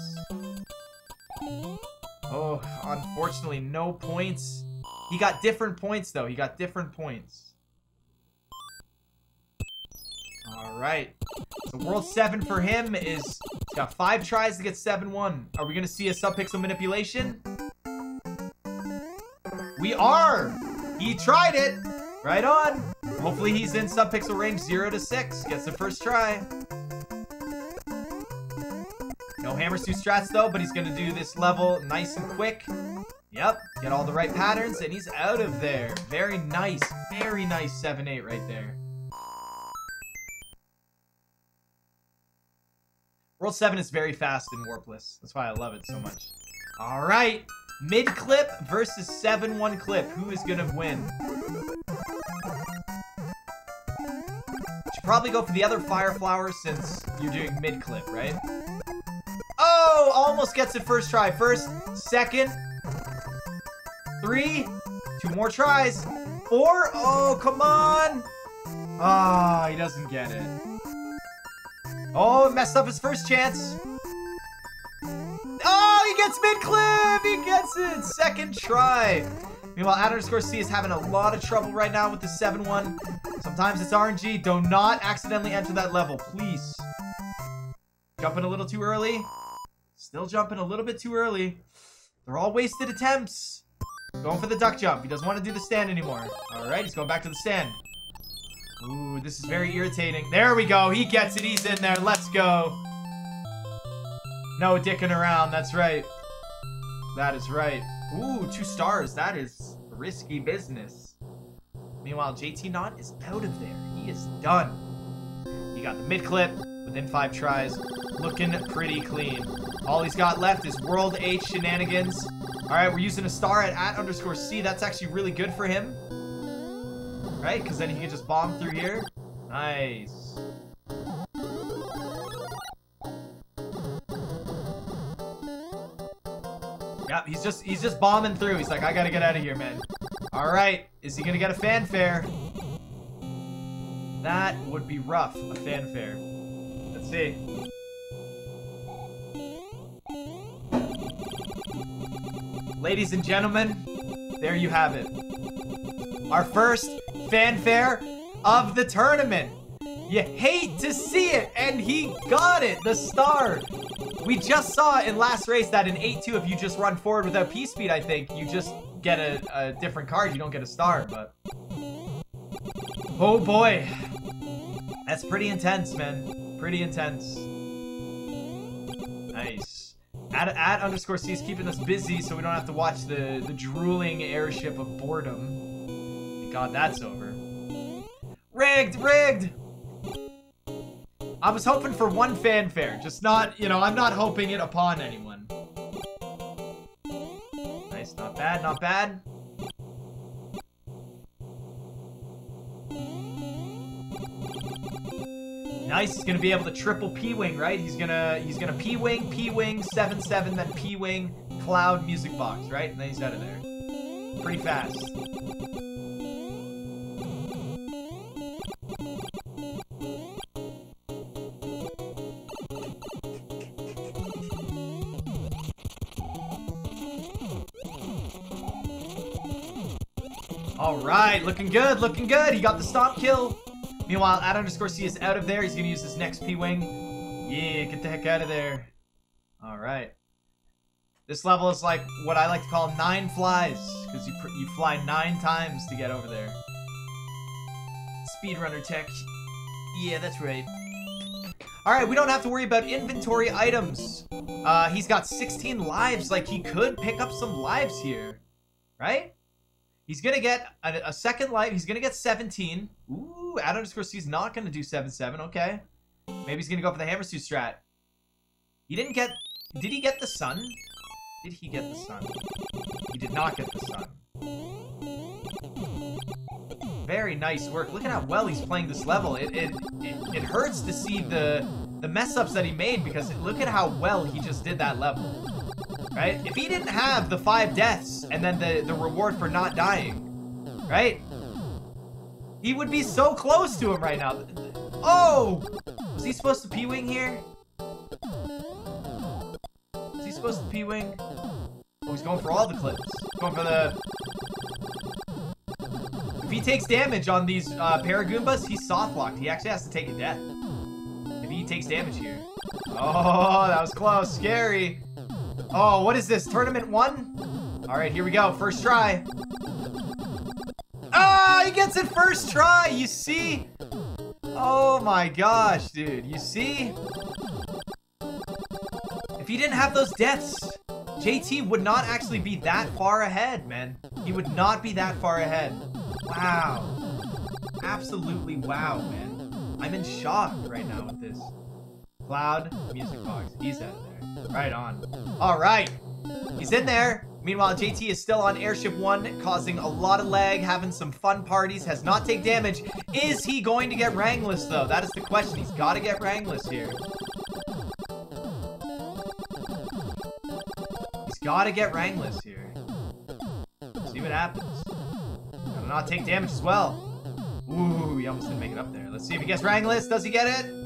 Oh, unfortunately, no points. He got different points though. He got different points. Alright. So World 7 for him is... He's got five tries to get 7-1. Are we to see a sub-pixel manipulation? We are! He tried it! Right on! Hopefully he's in sub-pixel range 0 to 6. Gets the first try. No hammer suit strats though, but he's to do this level nice and quick. Yep, get all the right patterns, and he's out of there. Very nice, very nice 7-8 right there. World 7 is very fast and warpless. That's why I love it so much. Alright, mid-clip versus 7-1 clip. Who is to win? Should probably go for the other Fire Flower since you're doing mid-clip, right? Oh, almost gets it first try. First, second, three, two more tries, four. Oh, come on. Ah, oh, he doesn't get it. Oh, messed up his first chance. Oh, he gets mid-clip. He gets it. Second try. Meanwhile, at underscore C is having a lot of trouble right now with the 7-1. Sometimes it's RNG. Do not accidentally enter that level, please. Jumping a little too early. Still jumping a little bit too early. They're all wasted attempts. Going for the duck jump. He doesn't want to do the stand anymore. Alright, he's going back to the stand. Ooh, this is very irritating. There we go. He gets it. He's in there. Let's go. No dicking around. That's right. That is right. Ooh, two stars. That is risky business. Meanwhile, JT Knott is out of there. He is done. He got the mid clip within five tries. Looking pretty clean. All he's got left is World H shenanigans. All right, we're using a star at at underscore C. That's actually really good for him. Right? Because then he can just bomb through here. Nice. Yep, he's just he's just bombing through. He's like, I gotta get out of here, man. Alright, is he gonna get a fanfare? That would be rough, a fanfare. Let's see. Ladies and gentlemen, there you have it. Our first fanfare of the tournament. You hate to see it, and he got it, the star. We just saw in last race that in 8-2, if you just run forward without P-Speed, I think, you just get a, a different card. You don't get a star, but... Oh boy. That's pretty intense, man. Pretty intense. Nice. At, at underscore C is keeping us busy so we don't have to watch the, the drooling airship of boredom. God that's over. Rigged! Rigged! I was hoping for one fanfare, just not, you know, I'm not hoping it upon anyone. Nice, not bad, not bad. Nice. He's gonna be able to triple P-wing, right? He's gonna he's gonna P-wing, P-wing, seven seven, then P-wing, cloud, music box, right? And then he's out of there. Pretty fast. Looking good, looking good. He got the stomp kill. Meanwhile, at underscore C is out of there. He's gonna use his next P-wing. Yeah, get the heck out of there. All right. This level is like what I like to call nine flies, because you you fly nine times to get over there. Speedrunner tech. Yeah, that's right. All right, we don't have to worry about inventory items. Uh, he's got 16 lives. Like, he could pick up some lives here, right? He's gonna get a, a second life. He's gonna get 17. Ooh, C is not gonna do 7-7. Okay. Maybe he's gonna go for the hammer suit strat. He didn't get... Did he get the sun? Did he get the sun? He did not get the sun. Very nice work. Look at how well he's playing this level. It it, it, it hurts to see the the mess ups that he made because look at how well he just did that level. Right? If he didn't have the five deaths and then the, the reward for not dying, right? He would be so close to him right now. Oh! Was he supposed to P-Wing here? Is he supposed to P-Wing? Oh, he's going for all the clips. Going for the... If he takes damage on these uh, Paragoombas, he's soft locked. He actually has to take a death. If he takes damage here. Oh, that was close. Scary. Oh, what is this? Tournament one? All right, here we go. First try. Ah, oh, he gets it first try. You see? Oh my gosh, dude. You see? If he didn't have those deaths, JT would not actually be that far ahead, man. He would not be that far ahead. Wow. Absolutely wow, man. I'm in shock right now with this. Cloud, music box. He's there. Right on. All right. He's in there. Meanwhile, JT is still on Airship 1, causing a lot of lag, having some fun parties, has not take damage. Is he going to get Rangless, though? That is the question. He's got to get Rangless here. He's got to get Rangless here. See what happens. Gotta not take damage as well. Ooh, he almost didn't make it up there. Let's see if he gets Rangless. Does he get it?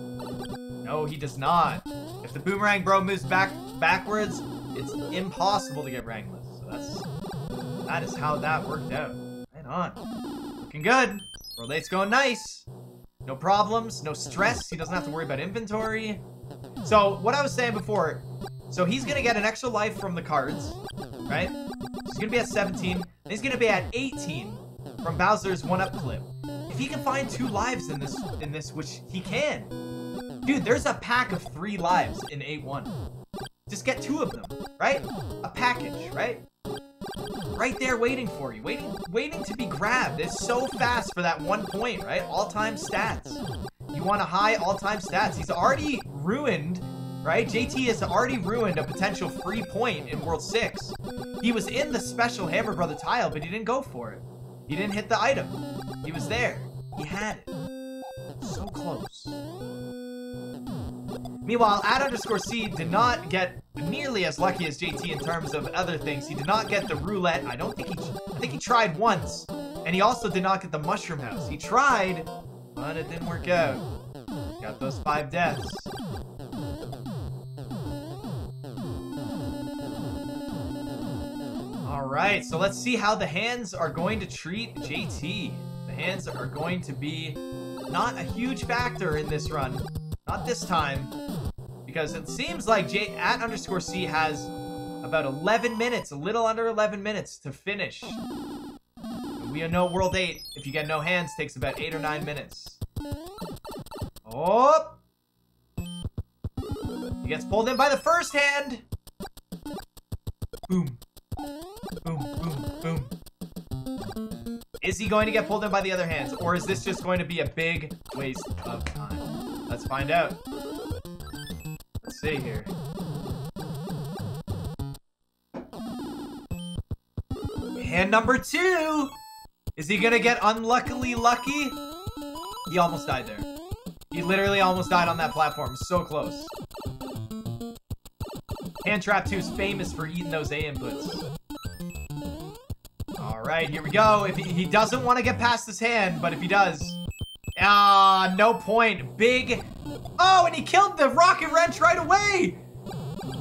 No, he does not. If the Boomerang Bro moves back backwards, it's impossible to get Rangless. So that's that is how that worked out. Right on. Looking good. World 8's going nice. No problems, no stress. He doesn't have to worry about inventory. So what I was saying before, so he's gonna get an extra life from the cards, right? He's gonna be at 17, and he's gonna be at 18 from Bowser's one-up clip. If he can find two lives in this, in this, which he can, dude, there's a pack of three lives in 8-1. Just get two of them, right? A package, right? Right there waiting for you, waiting waiting to be grabbed. It's so fast for that one point, right? All-time stats. You want a high all-time stats. He's already ruined, right? JT has already ruined a potential free point in World 6. He was in the special Hammer Brother tile, but he didn't go for it. He didn't hit the item. He was there. He had it. So close. Meanwhile, at underscore C did not get nearly as lucky as JT in terms of other things. He did not get the roulette. I don't think he, I think he tried once. And he also did not get the mushroom house. He tried, but it didn't work out. Got those five deaths. All right, so let's see how the hands are going to treat JT. The hands are going to be not a huge factor in this run. Not this time. Because it seems like J at underscore C has about 11 minutes, a little under 11 minutes to finish. We know World 8, if you get no hands, takes about 8 or 9 minutes. Oh! He gets pulled in by the first hand! Boom. Boom, boom, boom. Is he going to get pulled in by the other hands? Or is this just going to be a big waste of time? Let's find out. Let's see here. Hand number two! Is he gonna get unluckily lucky? He almost died there. He literally almost died on that platform. So close. Hand Trap 2 is famous for eating those A inputs. Alright, here we go. If he, he doesn't want to get past his hand, but if he does... Ah, no point. Big... Oh, and he killed the Rocky Wrench right away!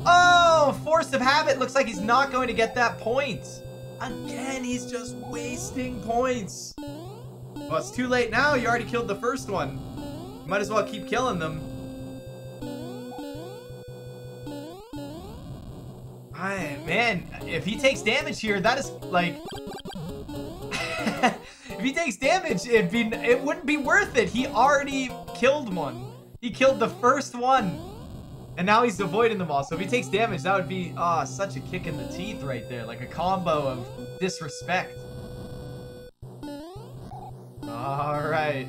Oh, force of habit. Looks like he's not going to get that point. Again, he's just wasting points. Well, it's too late now. You already killed the first one. might as well keep killing them. I, man, if he takes damage here, that is like... if he takes damage, it'd be, it wouldn't be worth it. He already killed one. He killed the first one. And now he's avoiding them all. So if he takes damage, that would be, ah, oh, such a kick in the teeth right there. Like a combo of disrespect. Alright.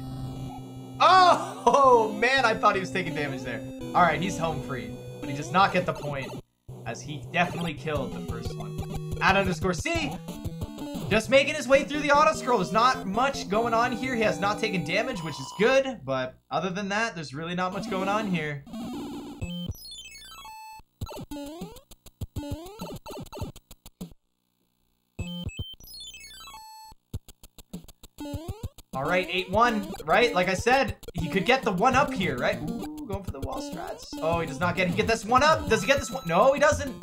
Oh! oh! [laughs] Man, I thought he was taking damage there. Alright, he's home free. But he does not get the point. As he definitely killed the first one. At underscore C, just making his way through the auto scroll. There's not much going on here. He has not taken damage, which is good. But other than that, there's really not much going on here. All right, 8-1, right? Like I said, he could get the one up here, right? Ooh, going for the wall strats. Oh, he does not get, he get this one up. Does he get this one? No, he doesn't.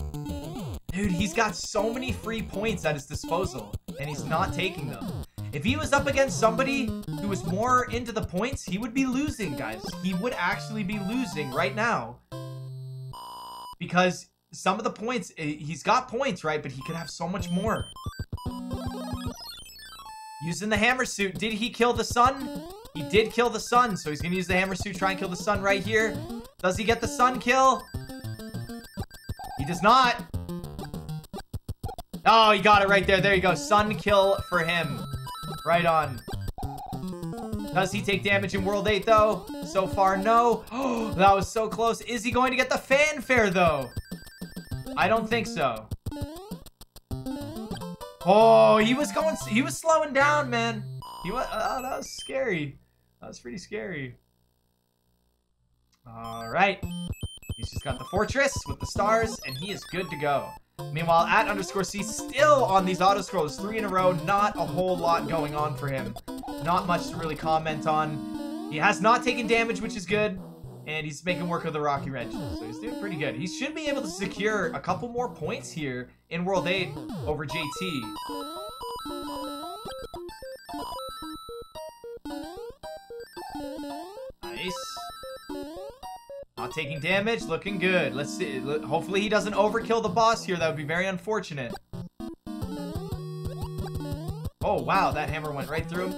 Dude, he's got so many free points at his disposal, and he's not taking them. If he was up against somebody who was more into the points, he would be losing, guys. He would actually be losing right now. Because some of the points, eh, he's got points, right? But he could have so much more. Using the hammer suit. Did he kill the sun? He did kill the sun, so he's going to use the hammer suit, try and kill the sun right here. Does he get the sun kill? He does not. Oh, he got it right there. There you go. Sun kill for him. Right on. Does he take damage in World 8, though? So far, no. Oh, [gasps] that was so close. Is he going to get the fanfare, though? I don't think so. Oh, he was going, he was slowing down, man. He was, oh, that was scary. That was pretty scary. All right. He's just got the fortress with the stars, and he is good to go. Meanwhile, at underscore C, still on these auto scrolls, three in a row, not a whole lot going on for him. Not much to really comment on. He has not taken damage, which is good. And he's making work of the Rocky Wrench. So he's doing pretty good. He should be able to secure a couple more points here in World 8 over JT. Not taking damage, looking good. Let's see. Hopefully he doesn't overkill the boss here. That would be very unfortunate. Oh, wow. That hammer went right through.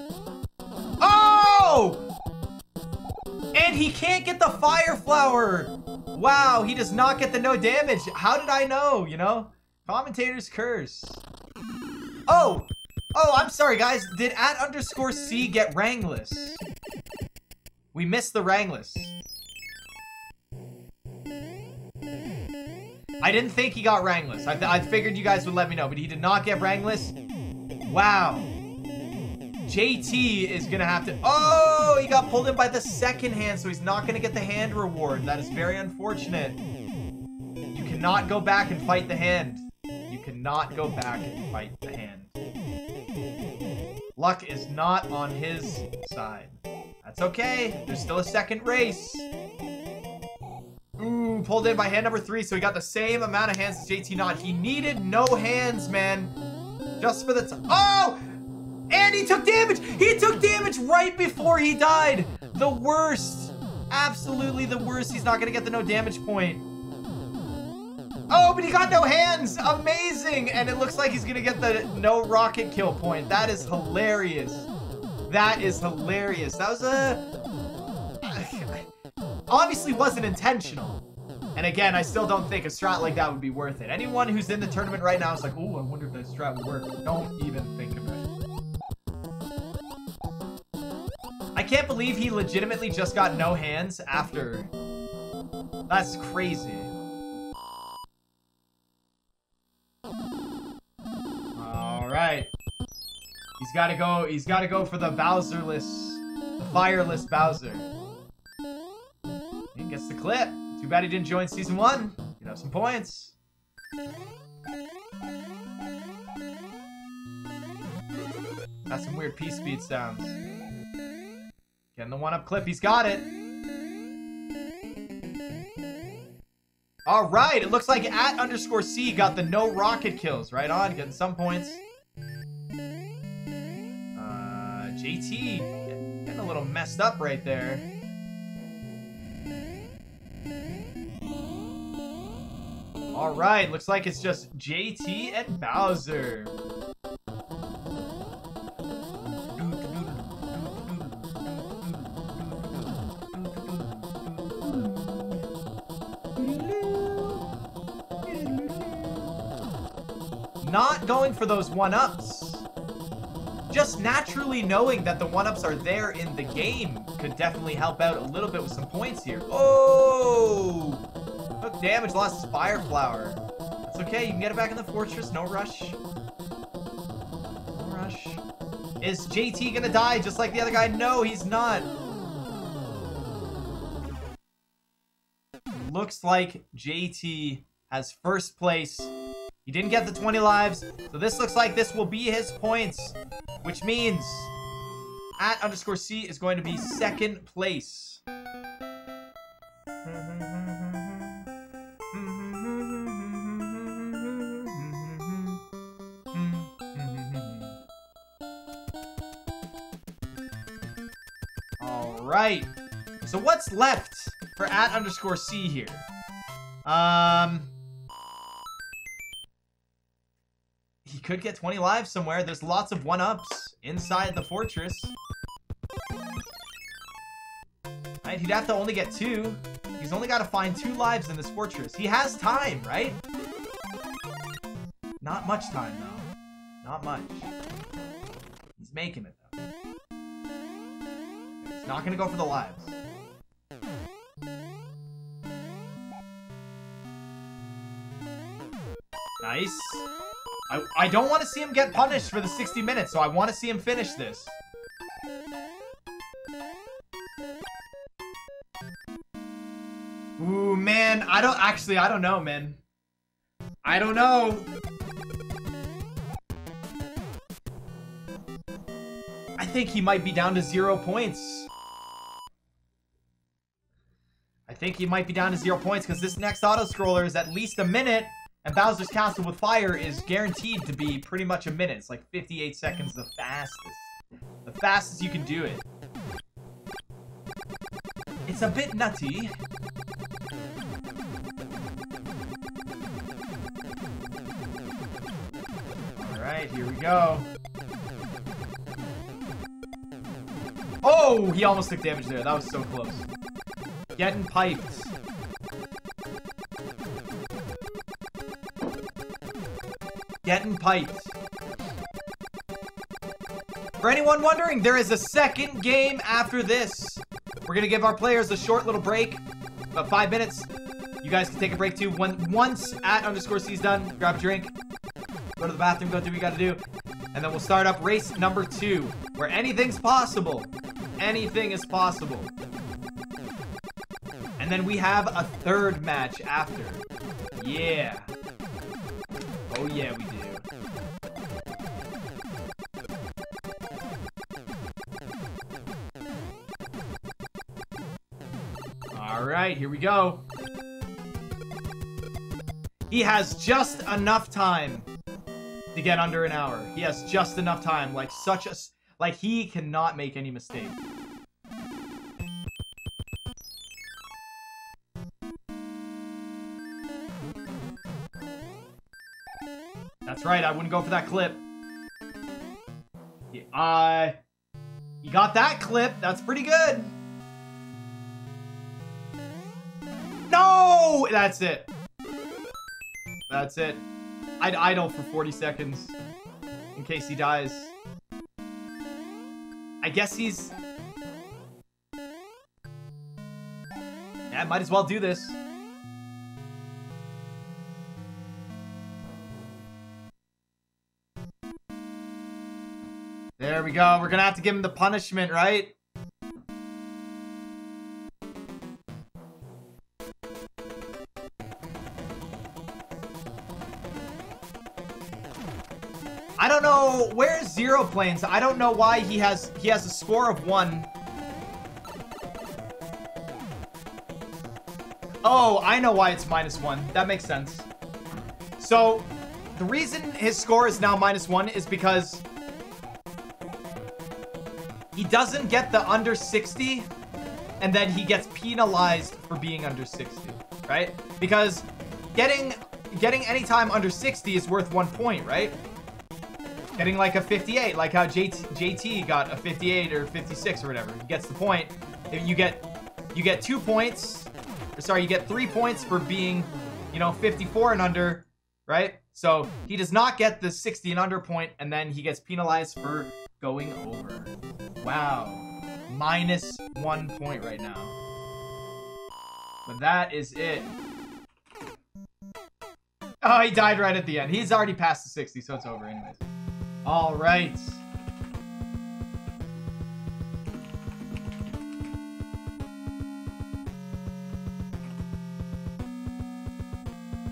Oh! And he can't get the fire flower. Wow, he does not get the no damage. How did I know, you know? Commentator's curse. Oh! Oh, I'm sorry, guys. Did at underscore C get Rangless? We missed the Rangless. I didn't think he got Rangless. I, I figured you guys would let me know, but he did not get Rangless. Wow. JT is gonna have to... Oh, he got pulled in by the second hand, so he's not gonna get the hand reward. That is very unfortunate. You cannot go back and fight the hand. You cannot go back and fight the hand. Luck is not on his side. That's okay. There's still a second race. Ooh, pulled in by hand number three, so he got the same amount of hands as JT Knott. He needed no hands, man. Just for the... Oh! And he took damage! He took damage right before he died! The worst! Absolutely the worst. He's not gonna get the no damage point. Oh, but he got no hands! Amazing! And it looks like he's gonna get the no rocket kill point. That is hilarious. That is hilarious. That was a... Obviously wasn't intentional. And again, I still don't think a strat like that would be worth it. Anyone who's in the tournament right now is like, oh, I wonder if that strat would work. Don't even think about it. I can't believe he legitimately just got no hands after. That's crazy. Alright. He's gotta go, he's gotta go for the Bowserless, the fireless Bowser. Clip. Too bad he didn't join season one. You know, some points. That's some weird P speed sounds. Getting the one up clip. He's got it. All right. It looks like at underscore C got the no rocket kills. Right on. Getting some points. Uh, JT getting a little messed up right there. All right. Looks like it's just JT and Bowser. not going for those one-ups. Just naturally knowing that the one-ups are there in the game could definitely help out a little bit with some points here. Oh! Took damage, lost his Fire Flower. That's okay, you can get it back in the fortress, no rush. No rush. Is JT gonna die just like the other guy? No, he's not. Looks like JT has first place he didn't get the 20 lives, so this looks like this will be his points, which means at underscore C is going to be second place. All right. So what's left for at underscore C here? Um, he could get 20 lives somewhere. There's lots of one-ups inside the fortress. He'd have to only get two. He's only got to find two lives in this fortress. He has time, right? Not much time, though. Not much. He's making it, though. He's not going to go for the lives. Nice. I, I don't want to see him get punished for the 60 minutes, so I want to see him finish this. I don't... Actually, I don't know, man. I don't know. I think he might be down to zero points. I think he might be down to zero points because this next auto-scroller is at least a minute. And Bowser's Castle with Fire is guaranteed to be pretty much a minute. It's like 58 seconds the fastest. The fastest you can do it. It's a bit nutty. Alright, here we go. Oh, he almost took damage there. That was so close. Getting piped. Getting piped. For anyone wondering, there is a second game after this. We're gonna give our players a short little break, about five minutes. You guys can take a break too. When once at underscore C's done, grab a drink, go to the bathroom, go do what you gotta do, and then we'll start up race number two, where anything's possible. Anything is possible. And then we have a third match after. Yeah. Oh yeah, we do. Alright, here we go. He has just enough time to get under an hour. He has just enough time. Like, such a... Like, he cannot make any mistake. That's right, I wouldn't go for that clip. Yeah, uh, you got that clip. That's pretty good. No! That's it. That's it. I'd idle for 40 seconds in case he dies. I guess he's... Yeah, might as well do this. There we go. We're gonna have to give him the punishment, right? I don't know where's Zero Planes. I don't know why he has he has a score of one. Oh, I know why it's minus one. That makes sense. So, the reason his score is now minus one is because he doesn't get the under 60 and then he gets penalized for being under 60, right? Because getting getting any time under 60 is worth one point, right? Getting like a 58, like how JT, JT got a 58 or 56 or whatever. He gets the point. If you get you get two points, or sorry, you get three points for being, you know, 54 and under, right? So he does not get the 60 and under point, and then he gets penalized for going over. Wow. Minus one point right now. But that is it. Oh, he died right at the end. He's already past the 60, so it's over anyways. All right.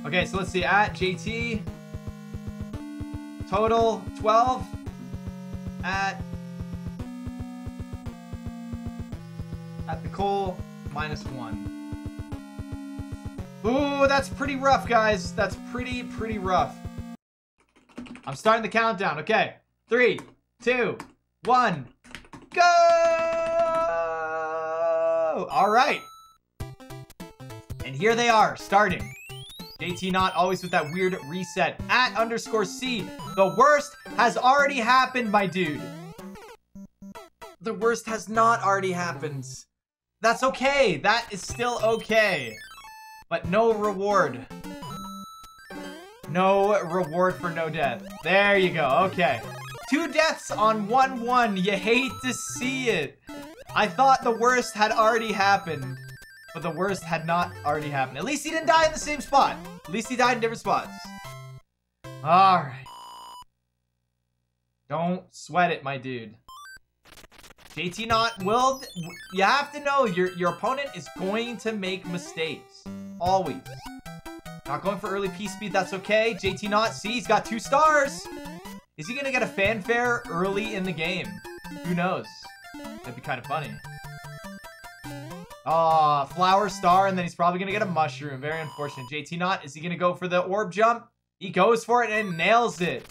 Okay, so let's see. At JT, total 12. At at Nicole, minus one. Ooh, that's pretty rough, guys. That's pretty, pretty rough. I'm starting the countdown. Okay. Three, two, one, go! All right. And here they are, starting. JT Knott always with that weird reset. At underscore C. The worst has already happened, my dude. The worst has not already happened. That's okay. That is still okay. But no reward. No reward for no death. There you go. Okay. Two deaths on 1-1. You hate to see it. I thought the worst had already happened. But the worst had not already happened. At least he didn't die in the same spot. At least he died in different spots. Alright. Don't sweat it, my dude. JT Knott will you have to know your your opponent is going to make mistakes. Always. Not going for early P speed, that's okay. JT Knott see he's got two stars. Is he gonna get a fanfare early in the game? Who knows? That'd be kind of funny. Ah, oh, flower star, and then he's probably gonna get a mushroom. Very unfortunate. JT Knott, is he gonna go for the orb jump? He goes for it and nails it.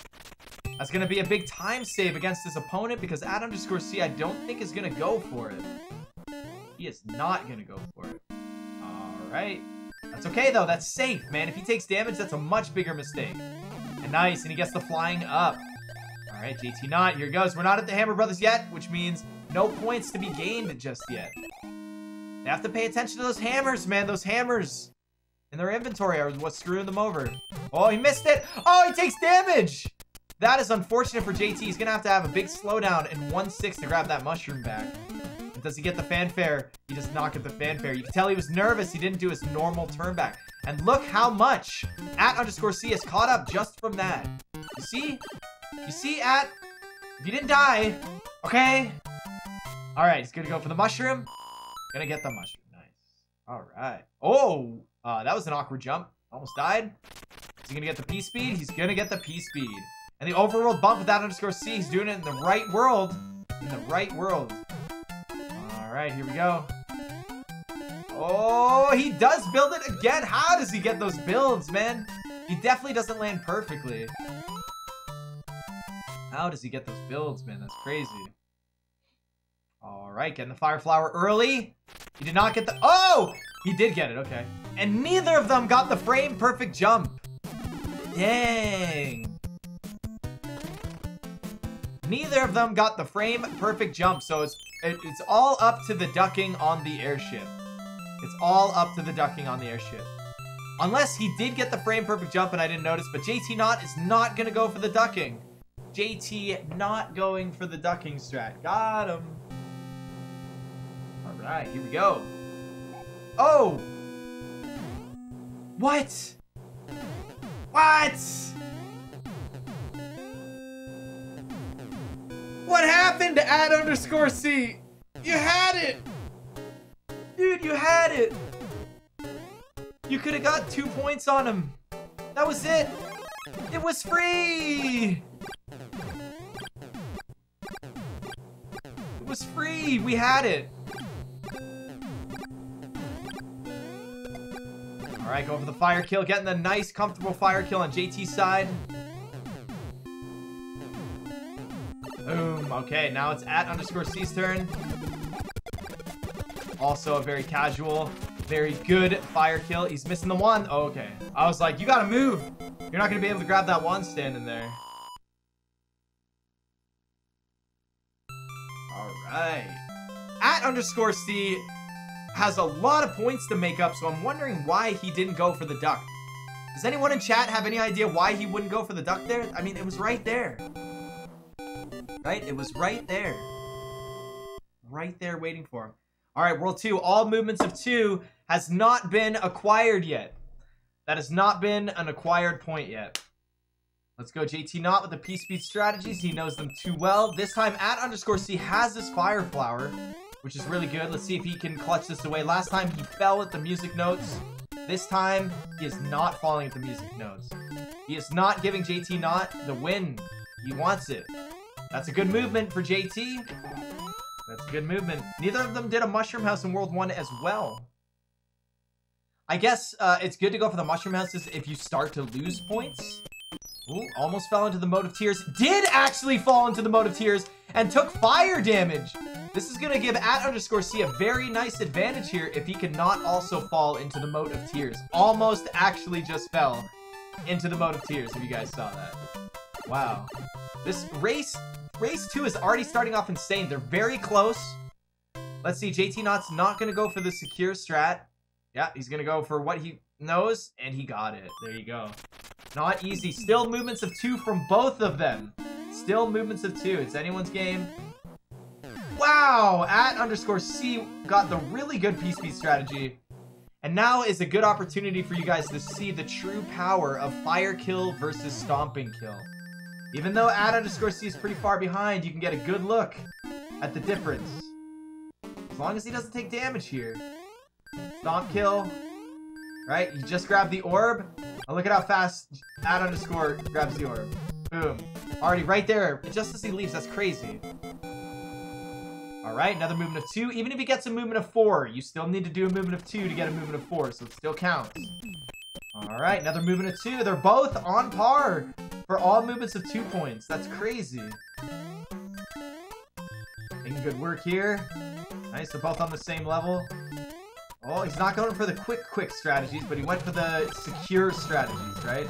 That's to be a big time save against his opponent because at underscore C, I don't think is to go for it. He is not to go for it. All right. That's okay, though. That's safe, man. If he takes damage, that's a much bigger mistake. And nice, and he gets the flying up. All right, JT Knott, here goes. We're not at the Hammer Brothers yet, which means no points to be gained just yet. They have to pay attention to those hammers, man. Those hammers in their inventory are what's screwing them over. Oh, he missed it. Oh, he takes damage. That is unfortunate for JT. He's going to have to have a big slowdown in 1-6 to grab that mushroom back. Does he get the fanfare? He does not get the fanfare. You can tell he was nervous. He didn't do his normal turn back. And look how much at underscore C has caught up just from that. You see? You see, at? You didn't die, okay? All right, he's to go for the mushroom. Gonna get the mushroom. Nice. All right. Oh, uh, that was an awkward jump. Almost died. Is he gonna get the P speed? He's gonna get the P speed. And the overworld bump with that underscore C, he's doing it in the right world. In the right world. Here we go. Oh, he does build it again. How does he get those builds, man? He definitely doesn't land perfectly. How does he get those builds, man? That's crazy. Alright, getting the Fire Flower early. He did not get the... Oh! He did get it, okay. And neither of them got the frame perfect jump. Dang. Neither of them got the frame perfect jump, so it's it, it's all up to the ducking on the airship. It's all up to the ducking on the airship. Unless he did get the frame perfect jump and I didn't notice, but JT Knott is not gonna go for the ducking. JT Knott going for the ducking strat. Got him. All right, here we go. Oh! What? What? What happened to at underscore C? You had it! Dude, you had it! You could have got two points on him. That was it! It was free! It was free! We had it! Alright, going for the fire kill. Getting the nice, comfortable fire kill on JT's side. Okay, now it's at underscore C's turn. Also a very casual, very good fire kill. He's missing the one. Oh, okay. I was like, you gotta move. You're not gonna be able to grab that one standing there. All right. At underscore C has a lot of points to make up, so I'm wondering why he didn't go for the duck. Does anyone in chat have any idea why he wouldn't go for the duck there? I mean, it was right there. Right? It was right there. Right there waiting for him. All right, World 2, all movements of 2 has not been acquired yet. That has not been an acquired point yet. Let's go JT Knott with the P-Speed strategies. He knows them too well. This time at underscore C has this Fire Flower, which is really good. Let's see if he can clutch this away. Last time he fell at the music notes. This time he is not falling at the music notes. He is not giving JT Knott the win. He wants it. That's a good movement for JT. That's a good movement. Neither of them did a Mushroom House in World 1 as well. I guess uh, it's good to go for the Mushroom Houses if you start to lose points. Ooh, almost fell into the Mote of Tears. Did actually fall into the Mote of Tears and took fire damage. This is going to give at underscore C a very nice advantage here if he cannot also fall into the Mote of Tears. Almost actually just fell into the Mote of Tears, if you guys saw that. Wow. This race, race 2 is already starting off insane. They're very close. Let's see, JT Knott's not going to go for the secure strat. Yeah, he's going to go for what he knows, and he got it. There you go. Not easy. Still movements of two from both of them. Still movements of two. It's anyone's game. Wow! At underscore C got the really good P-Speed strategy. And now is a good opportunity for you guys to see the true power of Fire Kill versus Stomping Kill. Even though at underscore C is pretty far behind, you can get a good look at the difference. As long as he doesn't take damage here. Stomp Kill. Right? You just grab the orb. And look at how fast at underscore grabs the orb. Boom. Already right there. Just as he leaves, that's crazy. Alright, another movement of two. Even if he gets a movement of four, you still need to do a movement of two to get a movement of four, so it still counts. Alright, another movement of two. They're both on par for all movements of two points. That's crazy. Making good work here. Nice, they're both on the same level. Oh, he's not going for the quick, quick strategies, but he went for the secure strategies, right?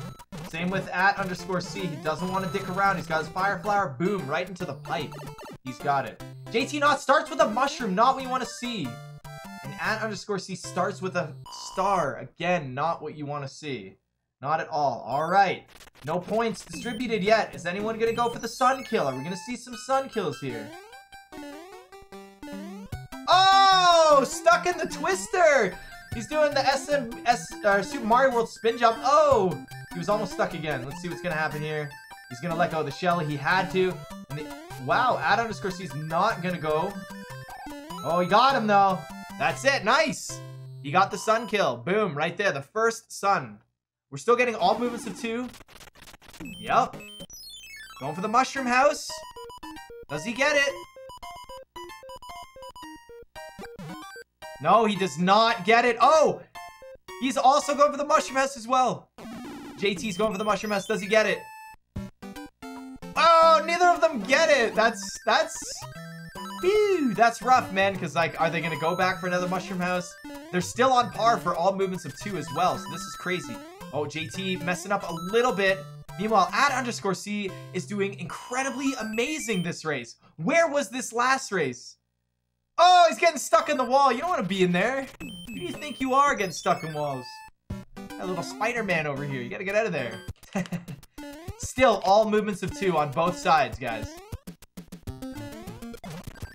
Same with at underscore C. He doesn't want to dick around. He's got his fire flower. Boom, right into the pipe. He's got it. JT Knott starts with a mushroom, not what you want to see. And at underscore C starts with a star. Again, not what you want to see. Not at all. All right. No points distributed yet. Is anyone to go for the sun kill? Are we going to see some sun kills here? Oh, stuck in the twister. He's doing the SM, S, uh, Super Mario World spin jump. Oh, he was almost stuck again. Let's see what's to happen here. He's to let go of the shell. He had to. The, wow, at underscore C is not to go. Oh, he got him, though. That's it. Nice. He got the sun kill. Boom, right there. The first sun. We're still getting all movements of two. Yep. Going for the mushroom house. Does he get it? No, he does not get it. Oh! He's also going for the mushroom house as well. JT's going for the mushroom house. Does he get it? Oh, neither of them get it. That's, that's, phew, that's rough, man. Because, like, are they going to go back for another mushroom house? They're still on par for all movements of two as well. So this is crazy. Oh, JT messing up a little bit. Meanwhile, at underscore C is doing incredibly amazing this race. Where was this last race? Oh, he's getting stuck in the wall. You don't want to be in there. Who do you think you are getting stuck in walls? That little Spider-Man over here. You got to get out of there. [laughs] Still, all movements of two on both sides, guys.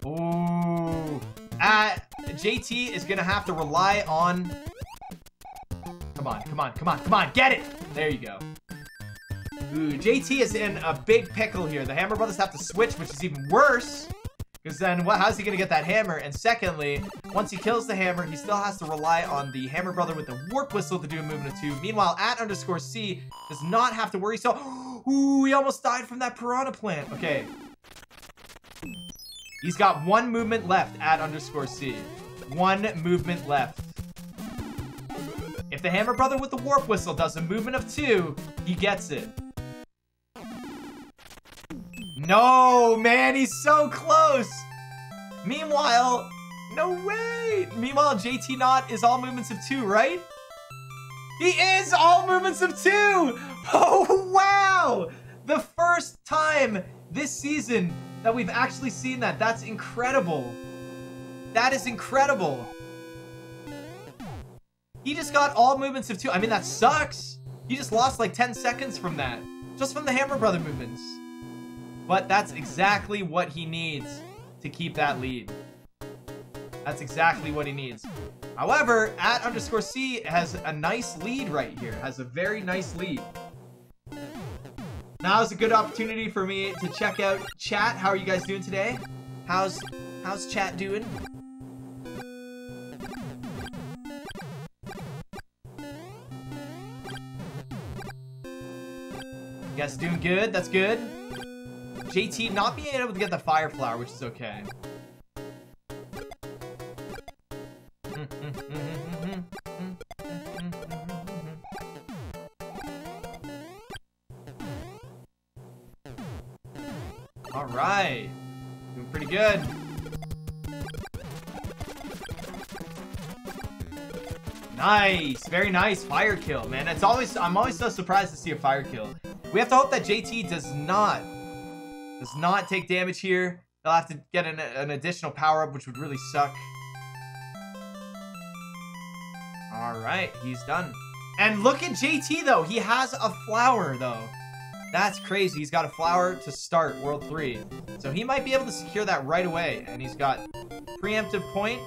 Ooh. Uh, JT is going to have to rely on... Come on, come on, come on, come on. Get it! There you go. Ooh, JT is in a big pickle here. The Hammer Brothers have to switch, which is even worse. Because then, what, how's he going to get that hammer? And secondly, once he kills the hammer, he still has to rely on the hammer brother with the warp whistle to do a movement of two. Meanwhile, at underscore C does not have to worry. So, [gasps] ooh, he almost died from that piranha plant. Okay. He's got one movement left at underscore C. One movement left. If the Hammer Brother with the Warp Whistle does a movement of two, he gets it. No, man, he's so close. Meanwhile, no way. Meanwhile, JT Knott is all movements of two, right? He is all movements of two. [laughs] Oh, wow. The first time this season that we've actually seen that. That's incredible. That is incredible. He just got all movements of two. I mean, that sucks. He just lost like 10 seconds from that. Just from the Hammer Brother movements. But that's exactly what he needs to keep that lead. That's exactly what he needs. However, at underscore C has a nice lead right here. Has a very nice lead. Now is a good opportunity for me to check out chat. How are you guys doing today? How's how's chat doing? You guys doing good? That's good. JT not being able to get the fire flower, which is okay. All right. Doing pretty good. Nice. Very nice fire kill, man. It's always I'm always so surprised to see a fire kill. We have to hope that JT does not does not take damage here. They'll have to get an, an additional power up, which would really suck. All right, he's done. And look at JT, though. He has a flower, though. That's crazy. He's got a flower to start World 3. So he might be able to secure that right away. And he's got preemptive point,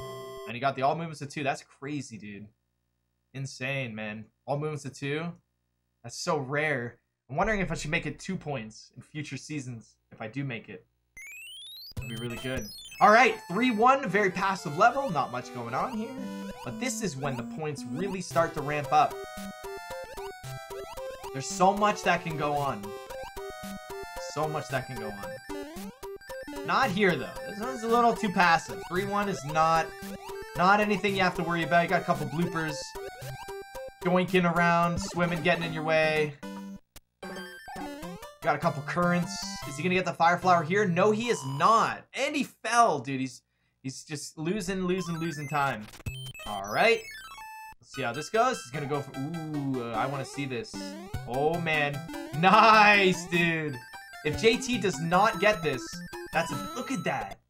and he got the all movements of 2. That's crazy, dude. Insane, man. All movements of 2. That's so rare. I'm wondering if I should make it 2 points in future seasons. If I do make it. That'd be really good. All right, 3-1, very passive level. Not much going on here. But this is when the points really start to ramp up. There's so much that can go on. So much that can go on. Not here, though. This one's a little too passive. 3-1 is not, not anything you have to worry about. You got a couple bloopers. Doinking around, swimming, getting in your way. Got a couple currents. Is he gonna get the fire flower here? No, he is not. And he fell, dude. He's he's just losing, losing, losing time. All right. Let's see how this goes. He's gonna go for. Ooh, uh, I want to see this. Oh man, nice, dude. If JT does not get this, that's a look at that.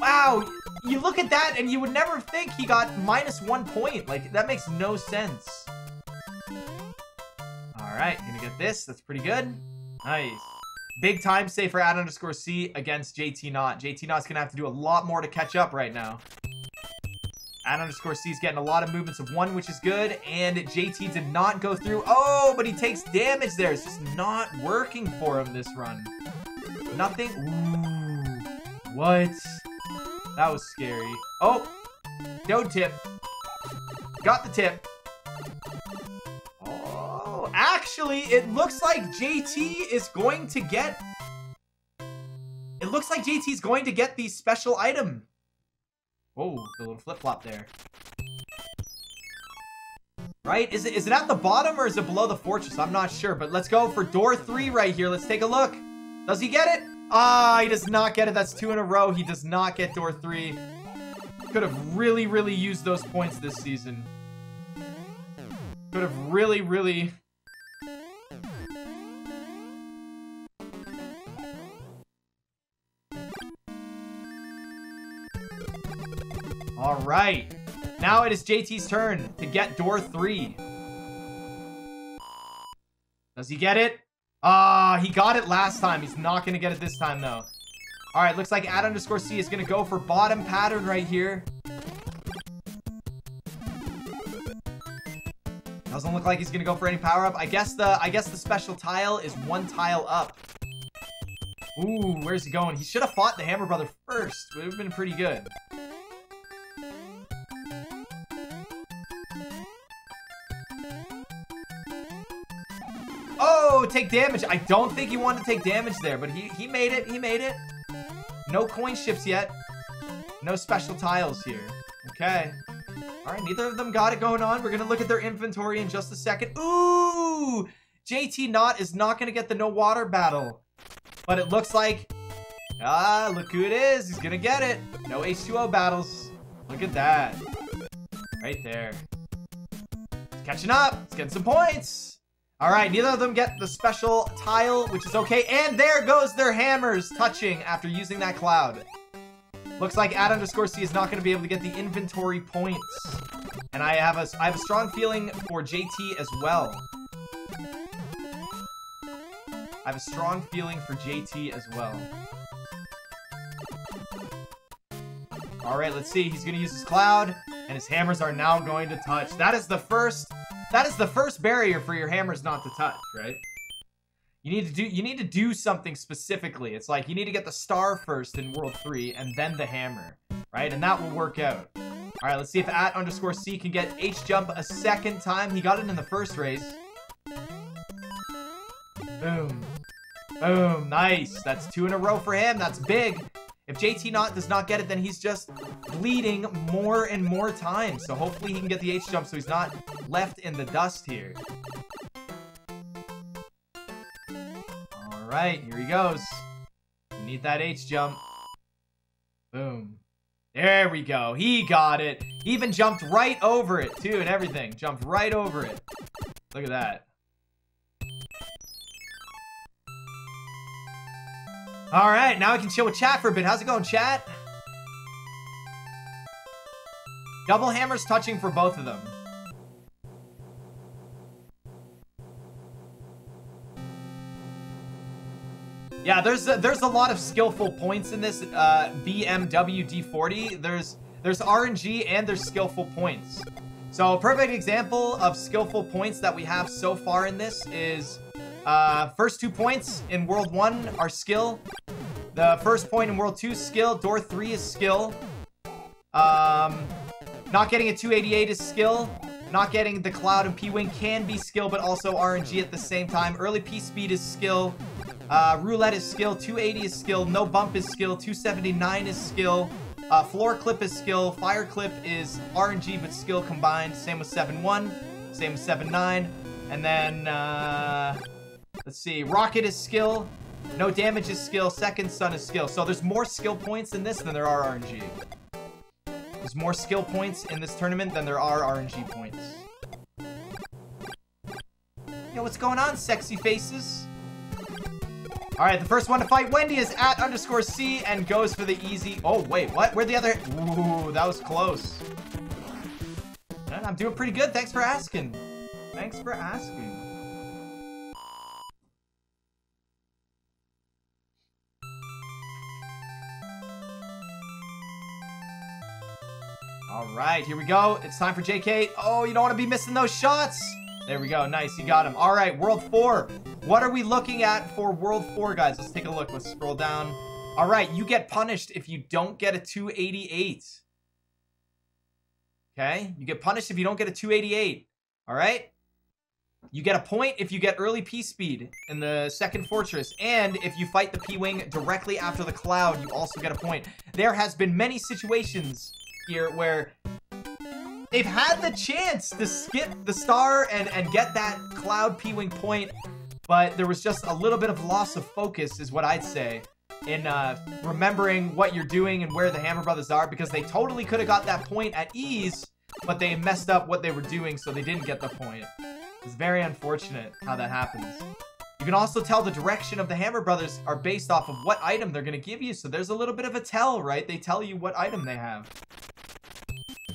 Wow, you look at that and you would never think he got minus one point. Like that makes no sense. All right, gonna get this. That's pretty good. Nice. Big time save for at underscore C against JT Knott. JT Knott's gonna have to do a lot more to catch up right now. At underscore C is getting a lot of movements of one, which is good. And JT did not go through. Oh, but he takes damage there. It's just not working for him this run. Nothing. Ooh. What? That was scary. Oh. No tip. Got the tip. Actually, it looks like JT is going to get... It looks like JT is going to get the special item. Oh, the little flip-flop there. Right? Is it is it at the bottom or is it below the fortress? I'm not sure, but let's go for door three right here. Let's take a look. Does he get it? Ah, he does not get it. That's two in a row. He does not get door three. Could have really, really used those points this season. Could have really, really... All right. Now it is JT's turn to get door three. Does he get it? Ah, uh, he got it last time. He's not going to get it this time, though. All right, looks like at underscore C is going to go for bottom pattern right here. Doesn't look like he's going to go for any power up. I guess the I guess the special tile is one tile up. Ooh, where's he going? He should have fought the Hammer Brother first. Would have been pretty good. Oh, take damage. I don't think he wanted to take damage there, but he, he made it. He made it. No coin ships yet. No special tiles here. Okay. All right, neither of them got it going on. We're going to look at their inventory in just a second. Ooh! JT Knott is not going to get the no water battle. But it looks like... Ah, look who it is. He's going to get it. No H2O battles. Look at that. Right there. Catching up. It's getting some points. All right, neither of them get the special tile, which is okay. And there goes their hammers touching after using that cloud. Looks like at underscore C is not going to be able to get the inventory points. And I have a, I have a strong feeling for JT as well. I have a strong feeling for JT as well. Alright, let's see. He's going to use his cloud, and his hammers are now going to touch. That is the first, that is the first barrier for your hammers not to touch, right? You need to do you need to do something specifically. It's like you need to get the star first in World 3 and then the hammer, right? And that will work out. All right, let's see if at underscore C can get H jump a second time. He got it in the first race. Boom. Boom. Nice. That's two in a row for him. That's big. If JT Knott does not get it, then he's just bleeding more and more time. So hopefully he can get the H jump so he's not left in the dust here. All right, here he goes. We need that H jump. Boom. There we go. He got it. He even jumped right over it, too, and everything. Jumped right over it. Look at that. All right, now we can chill with chat for a bit. How's it going, chat? Double hammers touching for both of them. Yeah, there's a, there's a lot of skillful points in this uh, BMW D40. There's there's RNG and there's skillful points. So a perfect example of skillful points that we have so far in this is uh, first two points in World 1 are skill. The first point in World 2 skill. Door 3 is skill. Um, not getting a 288 is skill. Not getting the Cloud and P-Wing can be skill, but also RNG at the same time. Early P-Speed is skill. Uh, roulette is skill. 280 is skill. No bump is skill. 279 is skill. Uh, floor clip is skill. Fire clip is RNG but skill combined. Same with 7-1. Same with 7-9. And then, uh, let's see. Rocket is skill. No damage is skill. Second sun is skill. So there's more skill points in this than there are RNG. There's more skill points in this tournament than there are RNG points. Yo, what's going on, sexy faces? All right, the first one to fight Wendy is at underscore C and goes for the easy. Oh, wait, what? Where'd the other? Ooh, that was close. I'm doing pretty good. Thanks for asking. Thanks for asking. All right, here we go. It's time for JK. Oh, you don't want to be missing those shots. There we go. Nice. You got him. All right. World 4. What are we looking at for World 4, guys? Let's take a look. Let's scroll down. All right. You get punished if you don't get a 288. Okay? You get punished if you don't get a 288. All right? You get a point if you get early P-Speed in the second fortress. And if you fight the P-Wing directly after the cloud, you also get a point. There has been many situations here where They've had the chance to skip the star and, and get that Cloud P-Wing point, but there was just a little bit of loss of focus is what I'd say in uh, remembering what you're doing and where the Hammer Brothers are because they totally could have got that point at ease, but they messed up what they were doing so they didn't get the point. It's very unfortunate how that happens. You can also tell the direction of the Hammer Brothers are based off of what item they're going to give you, so there's a little bit of a tell, right? They tell you what item they have.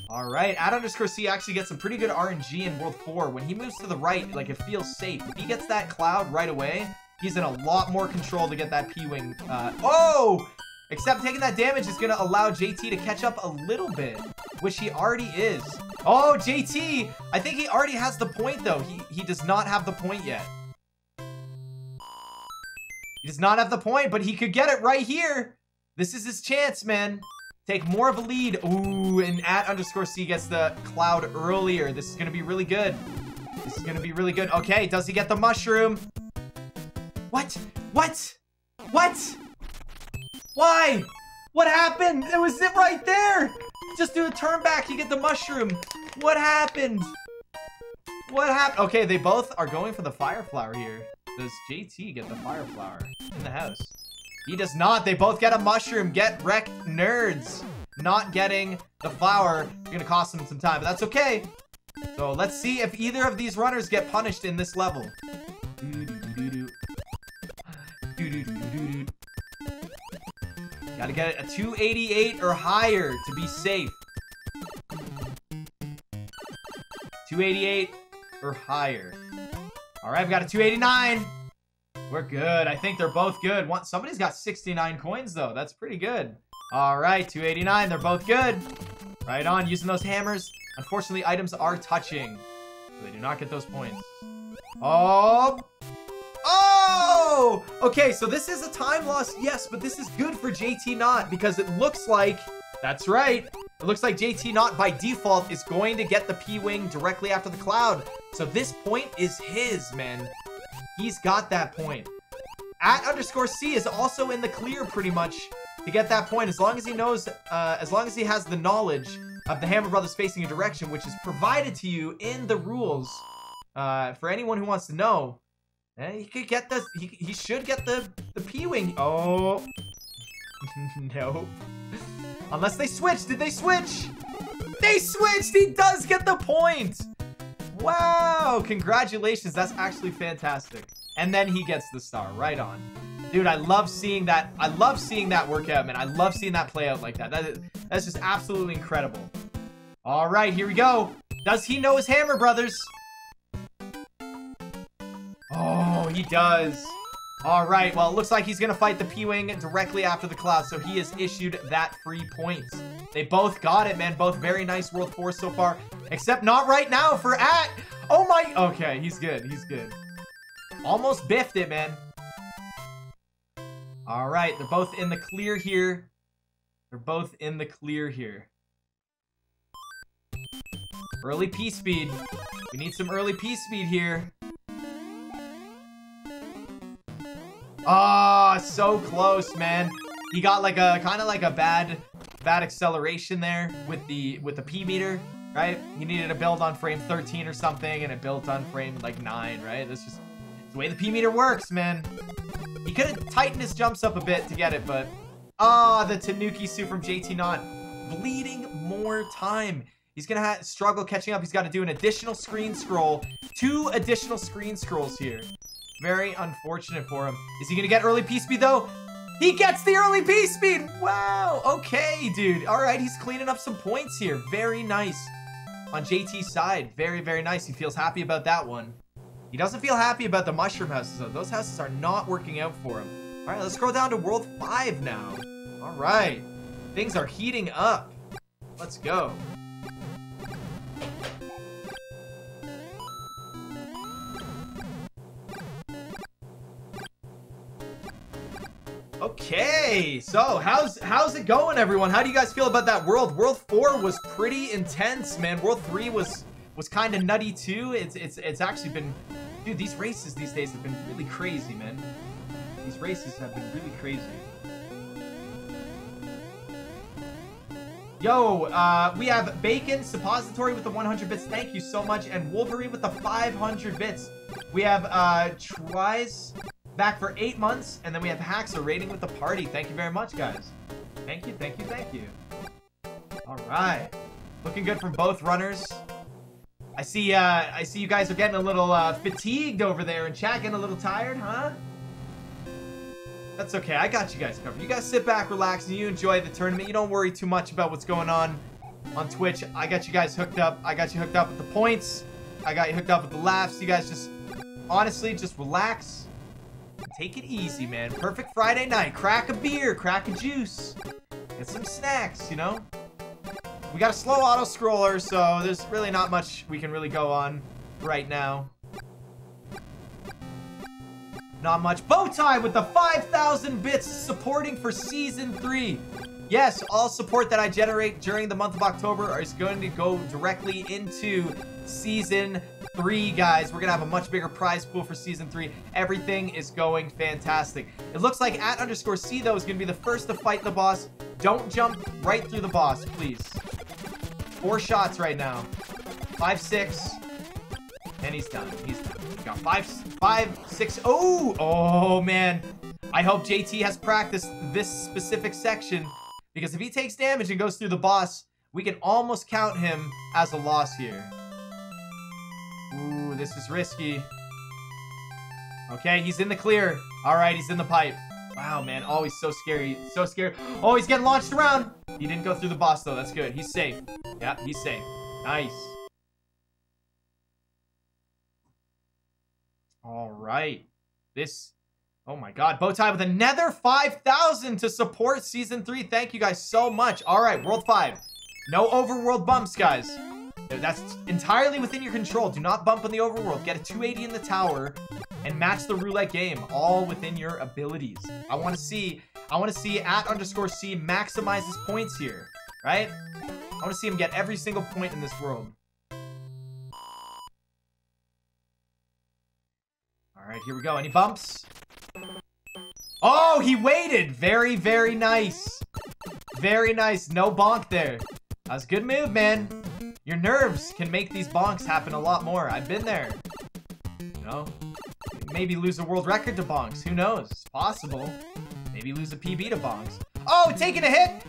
All right, At underscore C actually gets some pretty good RNG in World 4. When he moves to the right, like, it feels safe. If he gets that cloud right away, he's in a lot more control to get that P-Wing. Uh, oh! Except taking that damage is going to allow JT to catch up a little bit, which he already is. Oh, JT! I think he already has the point, though. He, he does not have the point yet. He does not have the point, but he could get it right here. This is his chance, man. Take more of a lead. Ooh, and at underscore C gets the cloud earlier. This is going to be really good. This is going to be really good. Okay, does he get the mushroom? What? What? What? Why? What happened? It was it right there. Just do a turn back. You get the mushroom. What happened? What happened? Okay, they both are going for the fire flower here. Does JT get the fire flower in the house? He does not. They both get a mushroom. Get wrecked, nerds. Not getting the flower. You're gonna cost them some time, but that's okay. So let's see if either of these runners get punished in this level. Gotta get a 288 or higher to be safe. 288 or higher. All right, I've got a 289. We're good. I think they're both good. One, somebody's got 69 coins, though. That's pretty good. All right, 289. They're both good. Right on, using those hammers. Unfortunately, items are touching. So they do not get those points. Oh! Oh! Okay, so this is a time loss, yes, but this is good for JT Knott because it looks like, that's right, it looks like JT Knott by default is going to get the P-Wing directly after the cloud. So this point is his, man. He's got that point. At underscore C is also in the clear pretty much to get that point as long as he knows, uh, as long as he has the knowledge of the Hammer Brothers facing a direction, which is provided to you in the rules. Uh, for anyone who wants to know, eh, he could get the, he, he should get the, the P-Wing. Oh, [laughs] no. Unless they switch. Did they switch? They switched. He does get the point. Wow. Congratulations. That's actually fantastic. And then he gets the star. Right on. Dude, I love seeing that. I love seeing that work out, man. I love seeing that play out like that. that is, that's just absolutely incredible. All right, here we go. Does he know his Hammer Brothers? Oh, he does. All right, well, it looks like he's going to fight the P-Wing directly after the Cloud, so he has issued that free point. They both got it, man. Both very nice World 4 so far, except not right now for At. Oh, my. Okay, he's good. He's good. Almost biffed it, man. All right, they're both in the clear here. They're both in the clear here. Early P-Speed. We need some early P-Speed here. Ah, oh, so close, man. He got like a kind of like a bad bad acceleration there with the with the P meter, right? He needed to build on frame 13 or something and it built on frame like 9, right? That's just the way the P meter works, man. He could have tightened his jumps up a bit to get it, but ah, oh, the Tanuki suit from JT Knott bleeding more time. He's gonna struggle catching up. He's got to do an additional screen scroll. Two additional screen scrolls here. Very unfortunate for him. Is he gonna get early P-Speed though? He gets the early P-Speed! Wow, okay, dude. All right, he's cleaning up some points here. Very nice. On JT's side, very, very nice. He feels happy about that one. He doesn't feel happy about the mushroom houses though. Those houses are not working out for him. All right, let's scroll down to World 5 now. All right, things are heating up. Let's go. Okay, so how's how's it going, everyone? How do you guys feel about that world? World four was pretty intense, man. World three was was kind of nutty too. It's it's it's actually been, dude. These races these days have been really crazy, man. These races have been really crazy. Yo, uh, we have Bacon, Suppository with the 100 bits. Thank you so much. And Wolverine with the 500 bits. We have uh, Tries back for eight months. And then we have Haxer rating with the party. Thank you very much, guys. Thank you, thank you, thank you. All right. Looking good from both runners. I see uh, I see you guys are getting a little uh, fatigued over there and chat, getting a little tired, huh? That's okay. I got you guys covered. You guys sit back, relax, and you enjoy the tournament. You don't worry too much about what's going on on Twitch. I got you guys hooked up. I got you hooked up with the points. I got you hooked up with the laughs. You guys just, honestly, just relax Take it easy, man. Perfect Friday night. Crack a beer, crack a juice. Get some snacks, you know? We got a slow auto scroller, so there's really not much we can really go on right now. Not much. Bowtie with the 5,000 bits supporting for Season 3. Yes, all support that I generate during the month of October is going to go directly into Season 3, guys. We're going to have a much bigger prize pool for Season 3. Everything is going fantastic. It looks like at underscore C, though, is going to be the first to fight the boss Don't jump right through the boss, please. Four shots right now. Five, six. And he's done. He's done. He got five, five, six. Oh, oh, man. I hope JT has practiced this specific section. Because if he takes damage and goes through the boss, we can almost count him as a loss here. Ooh, this is risky. Okay, he's in the clear. All right, he's in the pipe. Wow, man. Always so scary. So scary. Oh, he's getting launched around. He didn't go through the boss, though. That's good. He's safe. Yeah, he's safe. Nice. All right. This... Oh my god. Bowtie with another 5,000 to support Season 3. Thank you guys so much. All right, World 5. No overworld bumps, guys. That's entirely within your control. Do not bump in the overworld. Get a 280 in the tower and match the roulette game, all within your abilities. I want to see, I want to see at underscore C maximize his points here, right? I want to see him get every single point in this world. All right, here we go. Any bumps? Oh, he waited. Very, very nice. Very nice. No bonk there. That was a good move, man. Your nerves can make these bonks happen a lot more. I've been there. You know? Maybe lose a world record to bonks. Who knows? It's possible. Maybe lose a PB to bonks. Oh, taking a hit!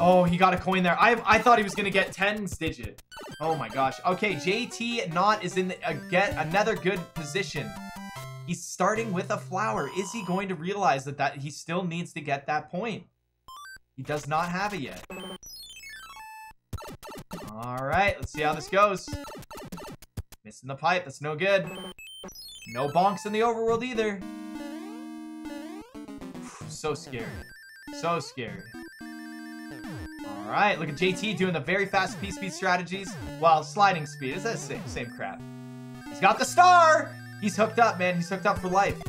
Oh, he got a coin there. I, I thought he was going to get 10's digit. Oh my gosh. Okay, JT Knott is in a uh, get another good position. He's starting with a flower. Is he going to realize that, that he still needs to get that point? He does not have it yet. All right, let's see how this goes. Missing the pipe, that's no good. No bonks in the overworld either. so scary. So scary. All right, look at JT doing the very fast P-speed strategies while sliding speed. Is that same, same crap? He's got the star! He's hooked up, man. He's hooked up for life.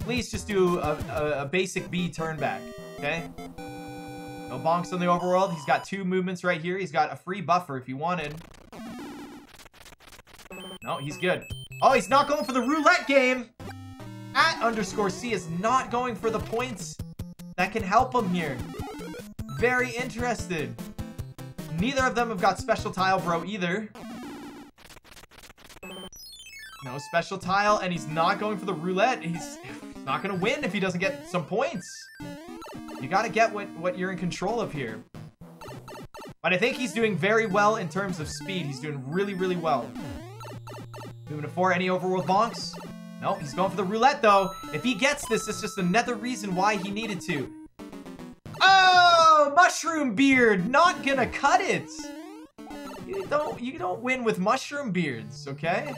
Please just do a, a, a basic B turn back, okay? No bonks on the overworld. He's got two movements right here. He's got a free buffer if you wanted. No, he's good. Oh, he's not going for the roulette game. At underscore C is not going for the points that can help him here. Very interested. Neither of them have got special tile bro either. No special tile, and he's not going for the roulette. He's not to win if he doesn't get some points. You gotta get what, what you're in control of here. But I think he's doing very well in terms of speed. He's doing really, really well. Moving to four, any overworld bonks? No, he's going for the roulette though. If he gets this, it's just another reason why he needed to. Oh, mushroom beard, not gonna cut it. You don't, you don't win with mushroom beards, okay?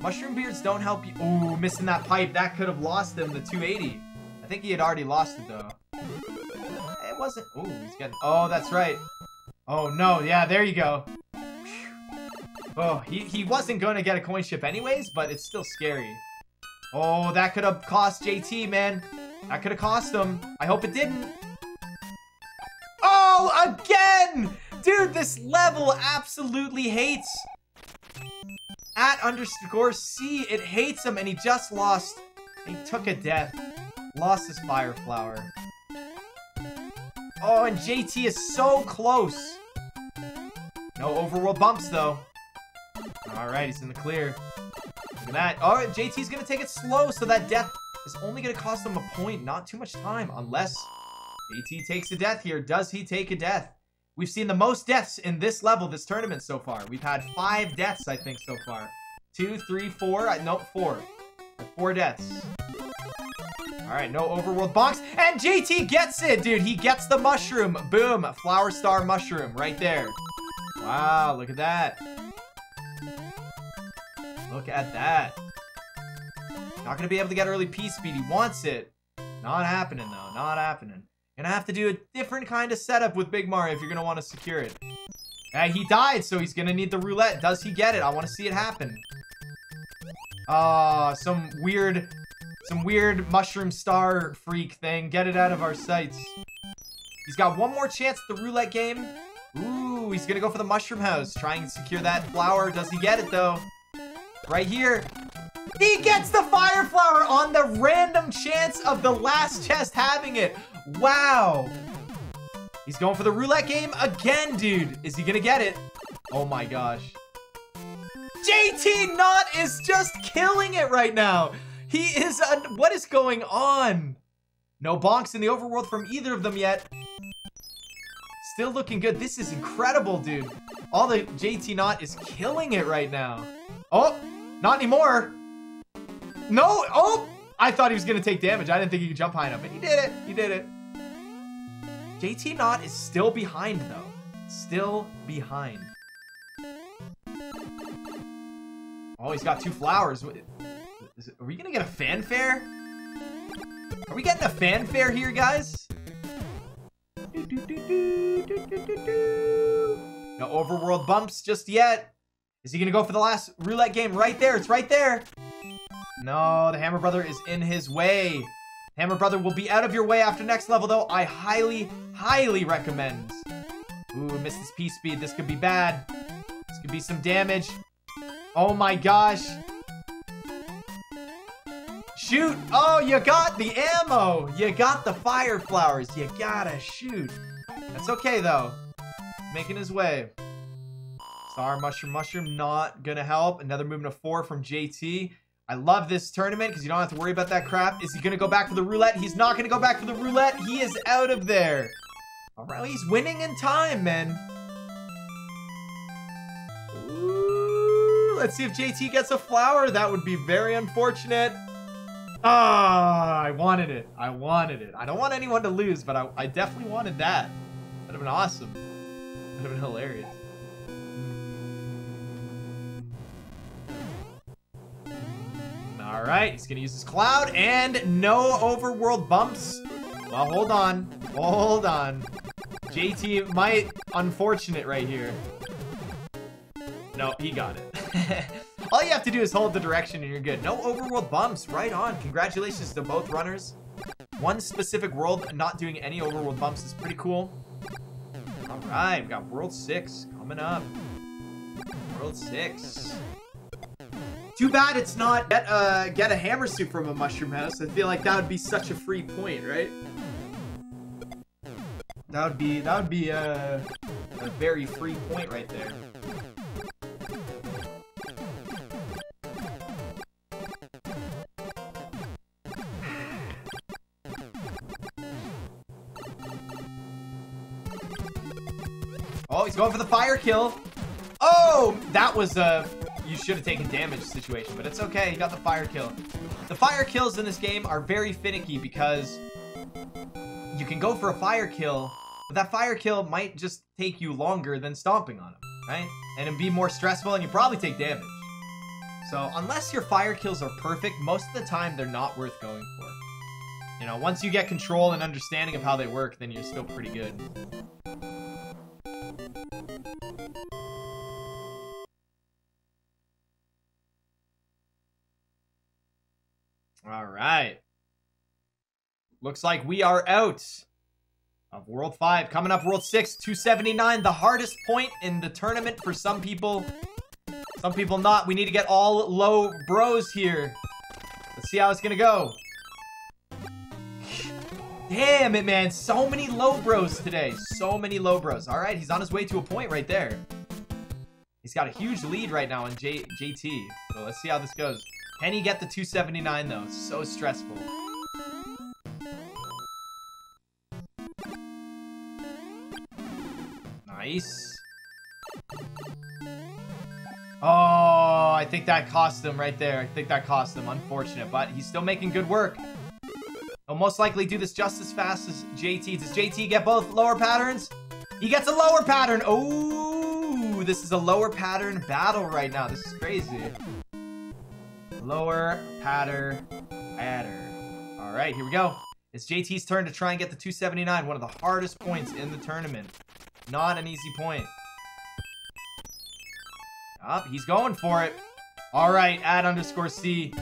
Mushroom beards don't help you. Ooh, missing that pipe. That could have lost him the 280. I think he had already lost it, though. It wasn't... Oh, he's getting... Oh, that's right. Oh, no. Yeah, there you go. Oh, he, he wasn't going to get a coin ship anyways, but it's still scary. Oh, that could have cost JT, man. That could have cost him. I hope it didn't. Oh, again! Dude, this level absolutely hates at underscore C. It hates him, and he just lost. He took a death. Lost his fire flower. Oh, and JT is so close. No overworld bumps, though. Alright, he's in the clear. Look at that. Oh, JT's gonna take it slow, so that death is only gonna cost him a point. Not too much time, unless JT takes a death here. Does he take a death? We've seen the most deaths in this level, this tournament so far. We've had five deaths, I think, so far. Two, three, four. Uh, I, nope, four. Four deaths. All right, no overworld box. And JT gets it, dude. He gets the mushroom. Boom. Flower star mushroom right there. Wow, look at that. Look at that. Not going to be able to get early P-speed. He wants it. Not happening, though. Not happening. Gonna have to do a different kind of setup with Big Mario if you're gonna want to secure it. Uh, he died, so he's gonna need the roulette. Does he get it? I want to see it happen. Ah, uh, some weird some weird mushroom star freak thing. Get it out of our sights. He's got one more chance at the roulette game. Ooh, he's gonna go for the mushroom house. Try and secure that flower. Does he get it, though? Right here. He gets the fire flower on the random chance of the last chest having it. Wow. He's going for the roulette game again, dude. Is he gonna get it? Oh my gosh. JT Knott is just killing it right now. He is, what is going on? No bonks in the overworld from either of them yet. Still looking good. This is incredible, dude. All the JT Knott is killing it right now. Oh, not anymore. No, oh, I thought he was gonna take damage. I didn't think he could jump high enough, but he did it. He did it. JT Knott is still behind though. Still behind. Oh, he's got two flowers. It, are we gonna get a fanfare? Are we getting a fanfare here, guys? No overworld bumps just yet. Is he gonna go for the last roulette game right there? It's right there. No, the Hammer Brother is in his way. Hammer Brother will be out of your way after next level, though. I highly, highly recommend. Ooh, missed his P-Speed. This could be bad. This could be some damage. Oh my gosh. Shoot! Oh, you got the ammo! You got the fire flowers. You gotta shoot. That's okay, though. Making his way. Star Mushroom Mushroom not gonna help. Another movement of four from JT. I love this tournament because you don't have to worry about that crap. Is he going to go back for the roulette? He's not going to go back for the roulette. He is out of there. All right, he's winning in time, man. Ooh, let's see if JT gets a flower. That would be very unfortunate. Ah, I wanted it. I wanted it. I don't want anyone to lose, but I, I definitely wanted that. That'd have been awesome. That'd have been hilarious. All right, he's gonna use his cloud and no overworld bumps. Well, hold on, hold on. JT might unfortunate right here. No, he got it. [laughs] All you have to do is hold the direction and you're good. No overworld bumps, right on. Congratulations to both runners. One specific world not doing any overworld bumps is pretty cool. All right, we got World 6 coming up. World 6. Too bad it's not get, uh, get a hammer suit from a mushroom house. I feel like that would be such a free point, right? That would be that would be a, a very free point right there. Oh, he's going for the fire kill. Oh, that was a you should have taken damage situation, but it's okay. You got the fire kill. The fire kills in this game are very finicky because you can go for a fire kill, but that fire kill might just take you longer than stomping on him, right? And it'd be more stressful and you probably take damage. So unless your fire kills are perfect, most of the time they're not worth going for. You know, once you get control and understanding of how they work, then you're still pretty good. All right. Looks like we are out of World 5. Coming up, World 6, 279. The hardest point in the tournament for some people. Some people not. We need to get all low bros here. Let's see how it's to go. Damn it, man. So many low bros today. So many low bros. All right, he's on his way to a point right there. He's got a huge lead right now on J JT. So let's see how this goes. Can he get the 279 though? So stressful. Nice. Oh, I think that cost him right there. I think that cost him. Unfortunate, but he's still making good work. He'll most likely do this just as fast as JT. Does JT get both lower patterns? He gets a lower pattern. Oh, this is a lower pattern battle right now. This is crazy. Lower, patter, adder. All right, here we go. It's JT's turn to try and get the 279, one of the hardest points in the tournament. Not an easy point. Up, oh, he's going for it. All right, at underscore C.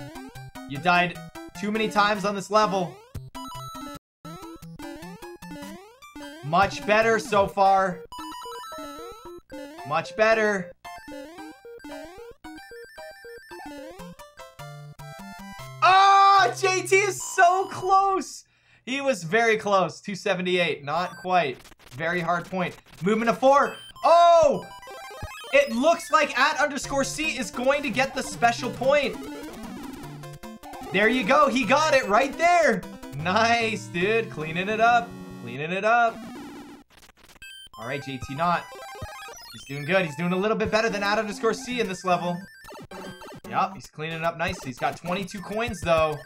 You died too many times on this level. Much better so far. Much better. JT is so close. He was very close. 278. Not quite. Very hard point. Movement of four. Oh! It looks like at underscore C is going to get the special point. There you go. He got it right there. Nice, dude. Cleaning it up. Cleaning it up. All right, JT Knott. He's doing good. He's doing a little bit better than at underscore C in this level. Yep, he's cleaning up nice. He's got 22 coins, though.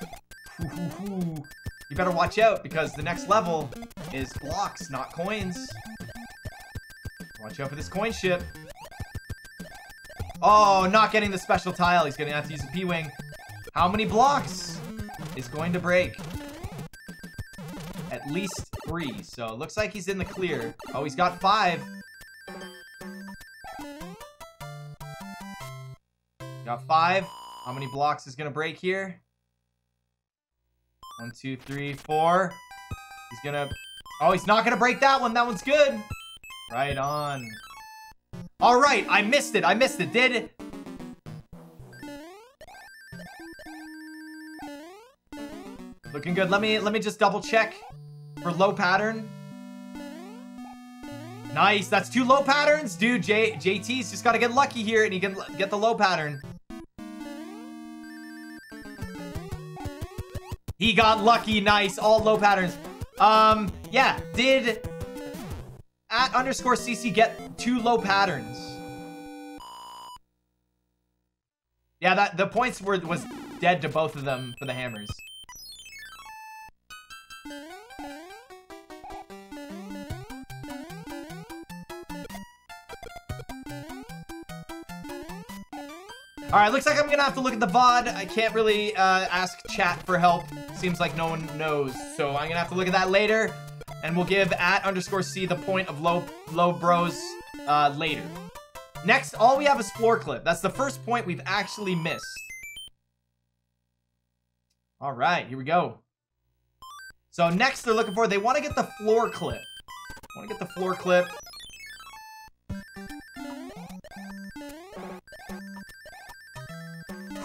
You better watch out, because the next level is blocks, not coins. Watch out for this coin ship. Oh, not getting the special tile. He's gonna have to use a P-Wing. How many blocks is going to break? At least three. So it looks like he's in the clear. Oh, he's got five. Got five. How many blocks is gonna break here? One, two, three, four. He's gonna... Oh, he's not gonna break that one. That one's good. Right on. All right, I missed it. I missed it. Did it? Looking good. Let me let me just double check for low pattern. Nice. That's two low patterns, dude. J JT's just got to get lucky here, and he can get the low pattern. He got lucky. Nice. All low patterns. Um, yeah. Did at underscore CC get two low patterns. Yeah, that the points were was dead to both of them for the hammers. All right, looks like I'm gonna have to look at the VOD. I can't really uh, ask chat for help. Seems like no one knows. So I'm gonna have to look at that later. And we'll give at underscore C the point of low, low bros uh, later. Next, all we have is floor clip. That's the first point we've actually missed. All right, here we go. So next they're looking for, they want to get the floor clip. Want to get the floor clip.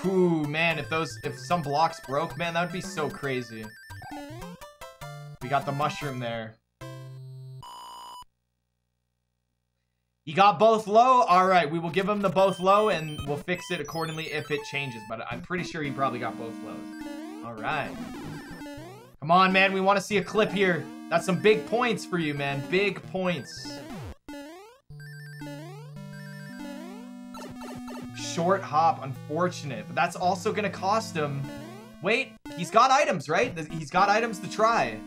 Ooh, man, if those, if some blocks broke, man, that would be so crazy. We got the mushroom there. He got both low? Alright, we will give him the both low and we'll fix it accordingly if it changes. But I'm pretty sure he probably got both lows. Alright. Come on, man. We want to see a clip here. That's some big points for you, man. Big points. Short hop. Unfortunate. But that's also going to cost him... Wait. He's got items, right? He's got items to try.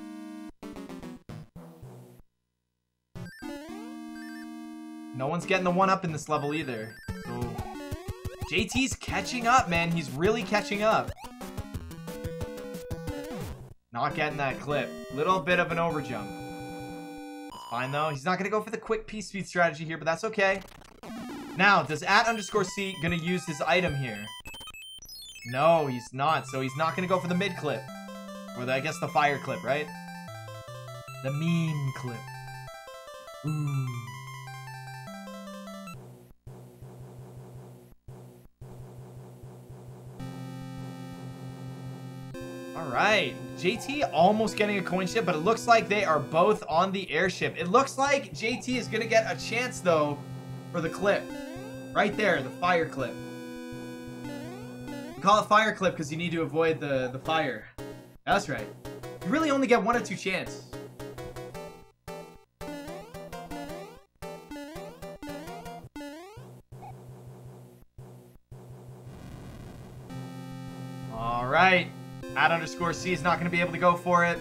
No one's getting the one up in this level either. JT's catching up, man. He's really catching up. Not getting that clip. Little bit of an overjump. fine though. He's not gonna go for the quick P speed strategy here, but that's okay. Now, does at underscore C gonna use his item here? No, he's not. So he's not gonna go for the mid clip. Or the, I guess the fire clip, right? The meme clip. Ooh. right. JT almost getting a coin ship, but it looks like they are both on the airship. It looks like JT is going to get a chance, though, for the clip. Right there, the fire clip. Call it fire clip because you need to avoid the, the fire. That's right. You really only get one or two chance. All right. At underscore C is not going to be able to go for it.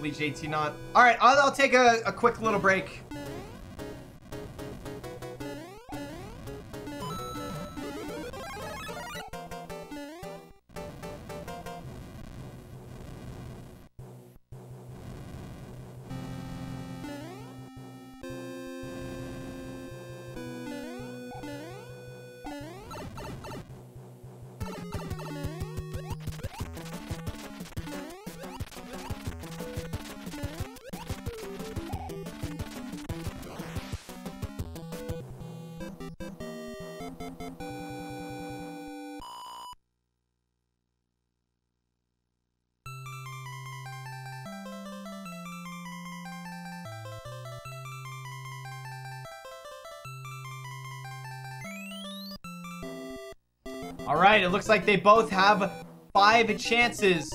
Hopefully JT not. All right, I'll, I'll take a, a quick little break. All right, it looks like they both have five chances.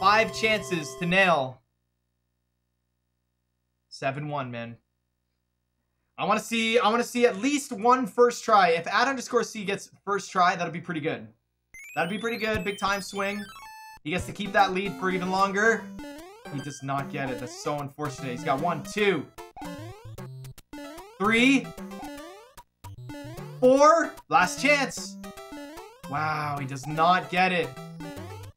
Five chances to nail. 7-1, man. I want to see I want to see at least one first try. If at underscore C gets first try, that'll be pretty good. That'd be pretty good. Big time swing. He gets to keep that lead for even longer. He does not get it. That's so unfortunate. He's got one, two, three, four. Last chance. Wow, he does not get it.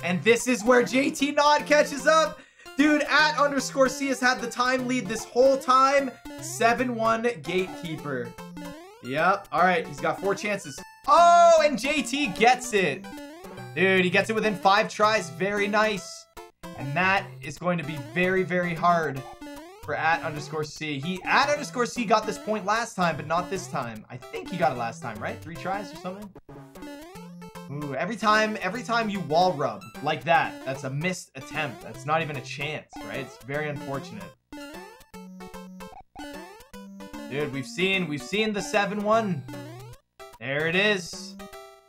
And this is where JT Knott catches up. Dude, at underscore C has had the time lead this whole time. 7-1 Gatekeeper. Yep. All right, he's got four chances. Oh, and JT gets it. Dude, he gets it within five tries. Very nice. And that is going to be very, very hard for at underscore C. He at underscore C got this point last time, but not this time. I think he got it last time, right? Three tries or something? Every time, every time you wall rub like that, that's a missed attempt. That's not even a chance, right? It's very unfortunate. Dude, we've seen, we've seen the 7-1. There it is.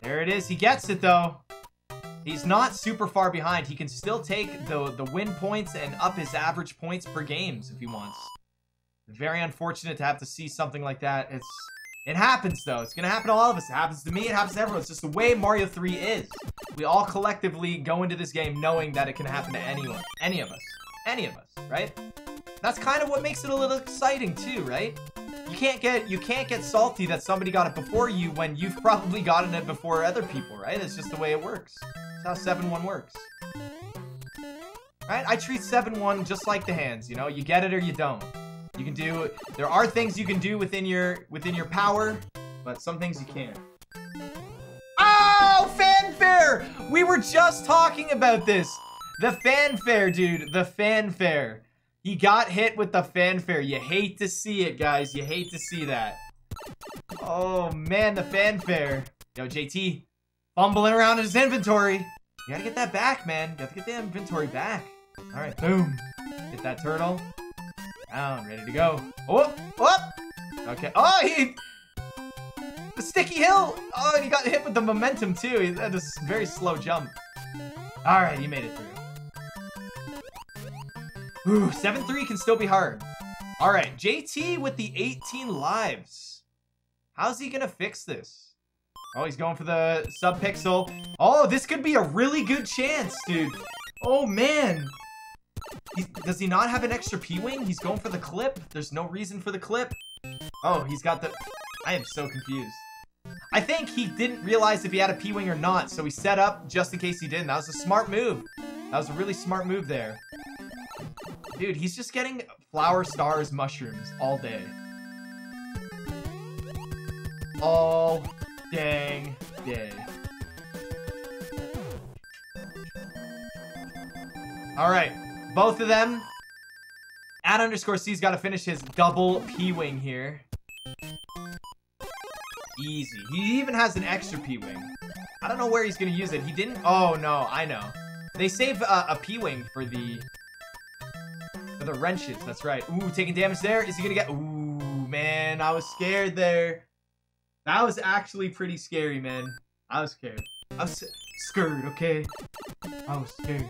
There it is. He gets it, though. He's not super far behind. He can still take the, the win points and up his average points per games if he wants. Very unfortunate to have to see something like that. It's It happens, though. It's going to happen to all of us. It happens to me. It happens to everyone. It's just the way Mario 3 is. We all collectively go into this game knowing that it can happen to anyone. Any of us. Any of us, right? That's kind of what makes it a little exciting, too, right? You can't get you can't get salty that somebody got it before you when you've [laughs] probably gotten it before other people, right? It's just the way it works. That's how 7-1 works. Right? I treat 7-1 just like the hands, you know? You get it or you don't. You can do there are things you can do within your within your power, but some things you can't. Oh, fanfare! We were just talking about this. The fanfare, dude. The fanfare. He got hit with the fanfare. You hate to see it, guys. You hate to see that. Oh, man, the fanfare. Yo, JT, fumbling around in his inventory. You gotta get that back, man. You gotta get the inventory back. All right, boom. Hit that turtle. Down, ready to go. Oh, oh. Okay. Oh, he... The sticky hill. Oh, and he got hit with the momentum, too. He had a very slow jump. All right, he made it through. Ooh, 7-3 can still be hard. All right, JT with the 18 lives. How's he gonna fix this? Oh, he's going for the sub-pixel. Oh, this could be a really good chance, dude. Oh, man. Does he not have an extra P-Wing? He's going for the clip. There's no reason for the clip. Oh, he's got the... I am so confused. I think he didn't realize if he had a P-Wing or not, so he set up just in case he didn't. That was a smart move. That was a really smart move there. Dude, he's just getting flower stars mushrooms all day. All dang day. Alright, both of them. At underscore C's got to finish his double P-Wing here. Easy. He even has an extra P-Wing. I don't know where he's going to use it. He didn't... Oh, no. I know. They save uh, a P-Wing for the for the wrenches, that's right. Ooh, taking damage there. Is he gonna get... Ooh, man, I was scared there. That was actually pretty scary, man. I was scared. I was scared, okay? I was scared.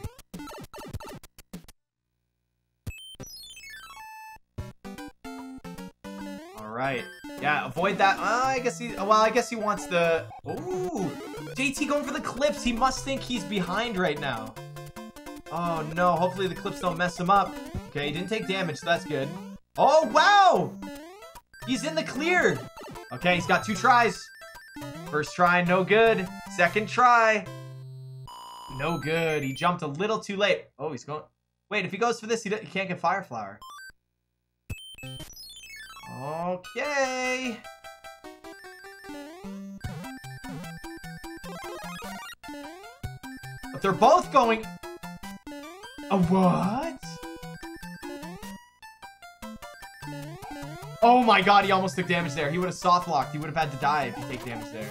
Alright. Yeah, avoid that. Uh, I guess he... Well, I guess he wants the... Ooh! JT going for the clips. He must think he's behind right now. Oh, no. Hopefully the clips don't mess him up. Okay, he didn't take damage, so that's good. Oh, wow! He's in the clear. Okay, he's got two tries. First try, no good. Second try. No good. He jumped a little too late. Oh, he's going... Wait, if he goes for this, he, he can't get Fire Flower. Okay. But they're both going... A what? Oh my god, he almost took damage there. He would have soft locked. He would have had to die if he take damage there.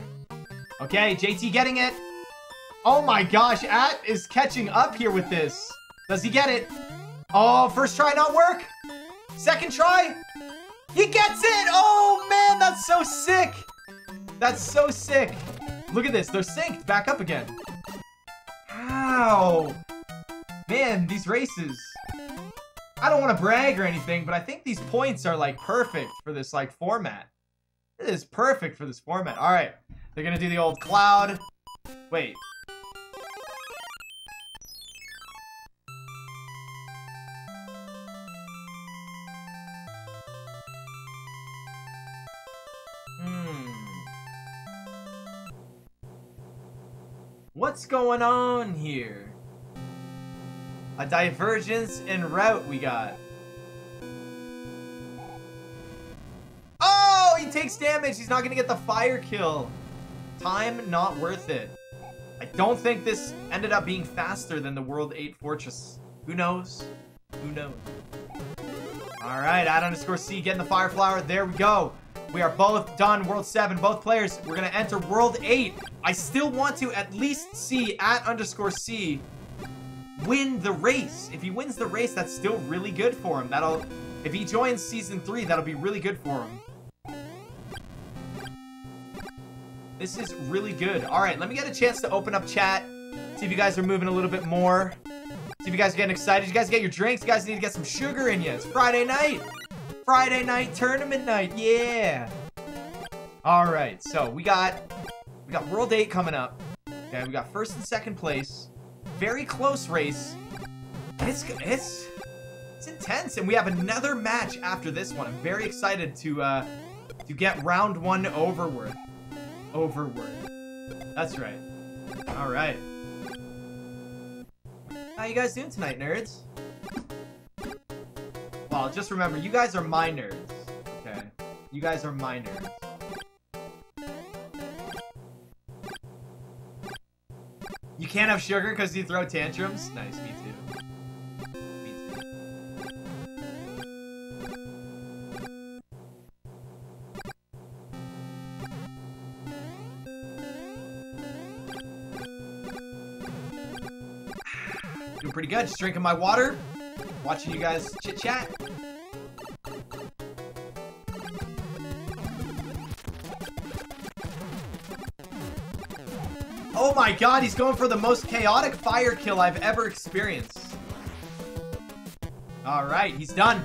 Okay, JT getting it. Oh my gosh, At is catching up here with this. Does he get it? Oh, first try not work. Second try. He gets it. Oh man, that's so sick. That's so sick. Look at this. They're synced back up again. How? Man, these races. I don't want to brag or anything, but I think these points are like perfect for this like format. It is perfect for this format. All right. They're going to do the old cloud. Wait. What's going on here? A divergence in route we got. Oh, he takes damage. He's not going to get the fire kill. Time not worth it. I don't think this ended up being faster than the World 8 Fortress. Who knows? Who knows? Alright, at underscore C getting the Fire Flower. There we go. We are both done. World 7, both players. We're going to enter World 8. I still want to at least see at underscore C win the race. If he wins the race, that's still really good for him. That'll, if he joins Season 3, that'll be really good for him. This is really good. All right, let me get a chance to open up chat. See if you guys are moving a little bit more. See if you guys are getting excited. You guys get your drinks. You guys need to get some sugar in you. It's Friday night. Friday night tournament night. Yeah. All right, so we got we got World 8 coming up. Okay, we got first and second place. Very close race. It's it's it's intense, and we have another match after this one. I'm very excited to uh to get round one over with. Overword. That's right. Alright. How you guys doing tonight, nerds? Well, just remember, you guys are my nerds. Okay? You guys are my nerds. You can't have sugar because you throw tantrums? Nice, me too. pretty good. Just drinking my water, watching you guys chit-chat. Oh my god, he's going for the most chaotic fire kill I've ever experienced. Alright, he's done.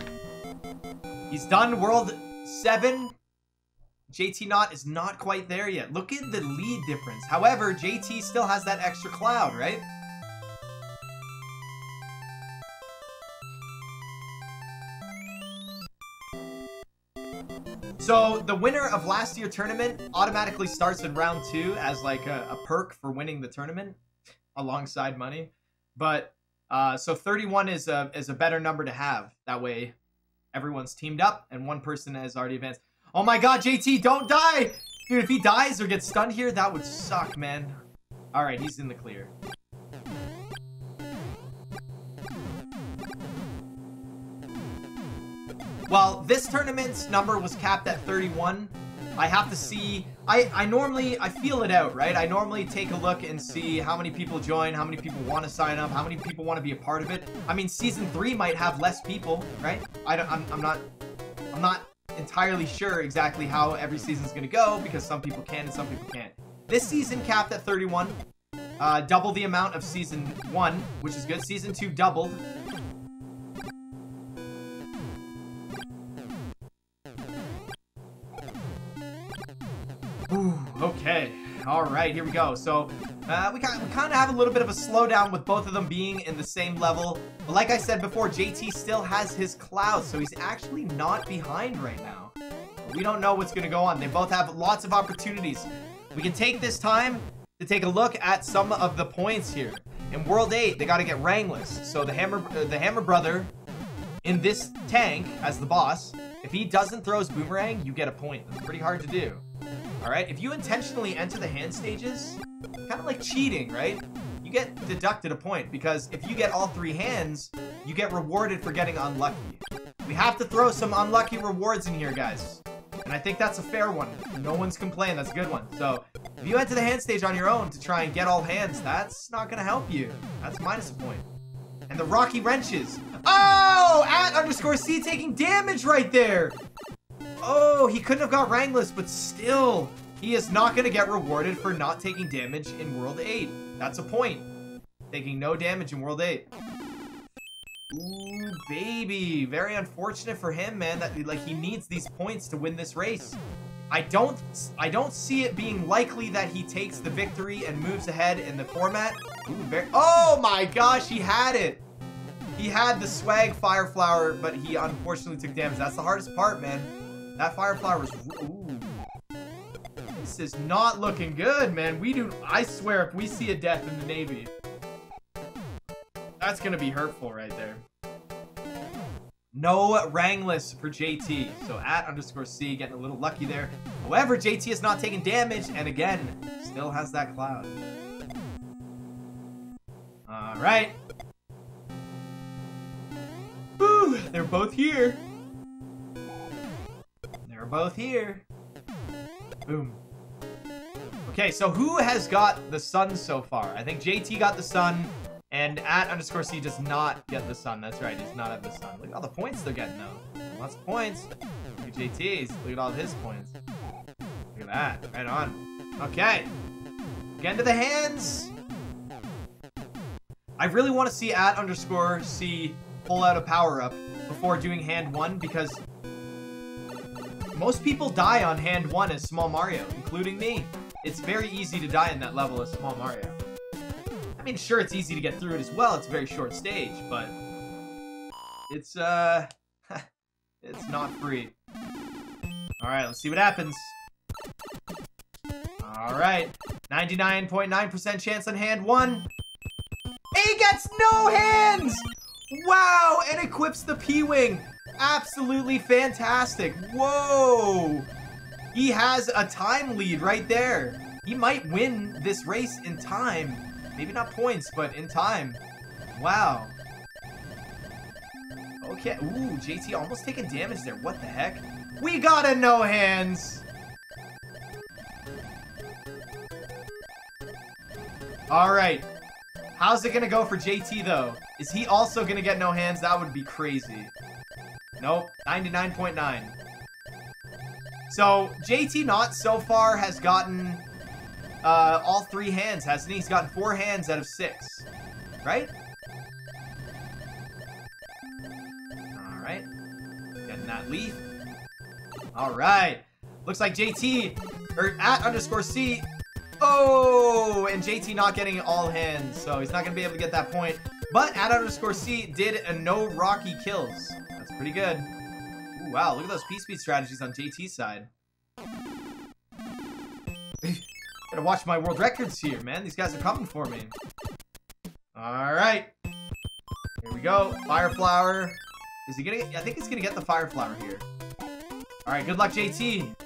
He's done World 7. JT Knott is not quite there yet. Look at the lead difference. However, JT still has that extra cloud, right? So the winner of last year tournament automatically starts in round two as like a, a perk for winning the tournament alongside money. But uh, so 31 is a is a better number to have. That way, everyone's teamed up and one person has already advanced. Oh my God, JT, don't die, dude! If he dies or gets stunned here, that would suck, man. All right, he's in the clear. Well, this tournament's number was capped at 31. I have to see, I, I normally, I feel it out, right? I normally take a look and see how many people join, how many people want to sign up, how many people want to be a part of it. I mean, season three might have less people, right? I don't, I'm, I'm not, I'm not entirely sure exactly how every season's going to go because some people can and some people can't. This season capped at 31, uh, double the amount of season one, which is good. Season two doubled. Okay. All right, here we go. So, uh, we kind, of have a little bit of a slowdown with both of them being in the same level. But like I said before, JT still has his cloud, so he's actually not behind right now. We don't know what's going to go on. They both have lots of opportunities. We can take this time to take a look at some of the points here. In World 8, they got to get Rangless. So the Hammer, uh, the Hammer Brother in this tank as the boss, if he doesn't throw his boomerang, you get a point. That's pretty hard to do. Alright, if you intentionally enter the hand stages, kind of like cheating, right? You get deducted a point, because if you get all three hands, you get rewarded for getting unlucky. We have to throw some unlucky rewards in here, guys. And I think that's a fair one. No one's complaining, that's a good one. So, if you enter the hand stage on your own to try and get all hands, that's not gonna help you. That's minus a point. And the Rocky Wrenches. Oh! At underscore C taking damage right there! Oh, he couldn't have got Rangless, but still, he is not going to get rewarded for not taking damage in World 8. That's a point. Taking no damage in World 8. Ooh, baby. Very unfortunate for him, man. That like he needs these points to win this race. I don't I don't see it being likely that he takes the victory and moves ahead in the format. Ooh, very, oh my gosh, he had it. He had the swag fire flower, but he unfortunately took damage. That's the hardest part, man. That fire flower was ooh. This is not looking good, man. We do I swear if we see a death in the Navy, that's gonna be hurtful right there. No Rangless for JT. So at underscore C, getting a little lucky there. However, JT is not taking damage, and again, still has that cloud. All right. Woo, they're both here. They're both here. Boom. Okay, so who has got the sun so far? I think JT got the sun. And at underscore C does not get the sun. That's right, he's not at the sun. Look at all the points they're getting though. Lots of points. Look at JT's. Look at all his points. Look at that. Right on. Okay. Get into the hands. I really want to see at underscore C pull out a power up before doing hand one because most people die on hand one as Small Mario, including me. It's very easy to die in that level as Small Mario. I mean, sure, it's easy to get through it as well. It's a very short stage, but it's, uh, [laughs] it's not free. All right, let's see what happens. All right, 99.9% chance on hand one. He gets no hands! Wow, and equips the P-Wing. Absolutely fantastic. Whoa! He has a time lead right there. He might win this race in time. Maybe not points, but in time. Wow. Okay. Ooh, JT almost taking damage there. What the heck? We got a no hands. All right. How's it to go for JT, though? Is he also to get no hands? That would be crazy. Nope. 99.9. So, JT Knott so far has gotten uh, all three hands, hasn't he? He's gotten four hands out of six, right? All right, getting that leaf. All right, looks like JT or at underscore C. Oh, and JT not getting all hands, so he's not gonna be able to get that point. But at underscore C did a no Rocky kills. That's pretty good. Ooh, wow, look at those P-Speed strategies on JT's side. [laughs] Gotta watch my world records here, man. These guys are coming for me. Alright. Here we go. Fireflower. Is he gonna get, I think he's gonna get the Fireflower here. Alright, good luck, JT.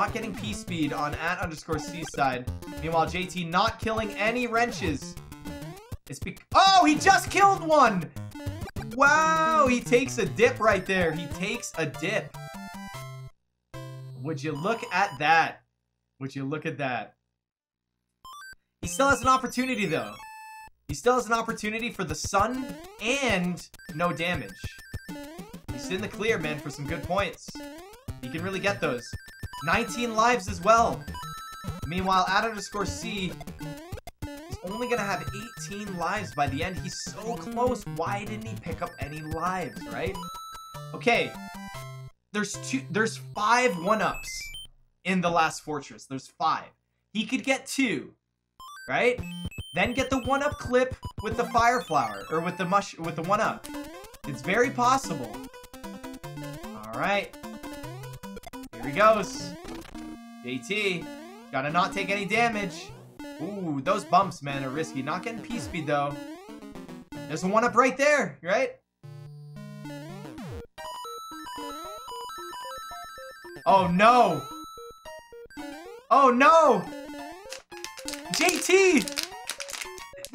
Not getting P-Speed on at underscore C side. Meanwhile, JT not killing any wrenches. It's be Oh, he just killed one! Wow, he takes a dip right there. He takes a dip. Would you look at that? Would you look at that? He still has an opportunity, though. He still has an opportunity for the sun and no damage. He's in the clear, man, for some good points. He can really get those. 19 lives as well. Meanwhile, at underscore C is only gonna have 18 lives by the end. He's so close. Why didn't he pick up any lives, right? Okay. There's two there's five one-ups in the last fortress. There's five. He could get two, right? Then get the one-up clip with the fire flower, or with the mush with the one-up. It's very possible. Alright. Here he goes. JT. Gotta not take any damage. Ooh, those bumps, man, are risky. Not getting P-Speed, though. There's one up right there, right? Oh, no! Oh, no! JT!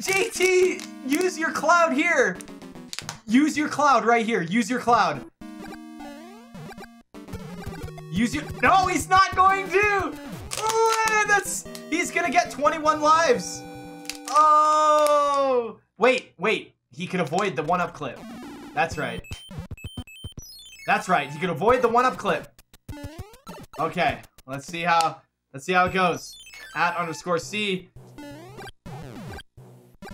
JT! Use your cloud here! Use your cloud right here. Use your cloud. Use your- No, he's not going to! Ah, that's- He's gonna get 21 lives! Oh! Wait, wait. Wait, he could avoid the one-up clip. That's right. That's right. He could avoid the one-up clip. Okay, let's see how let's see how it goes. At underscore C.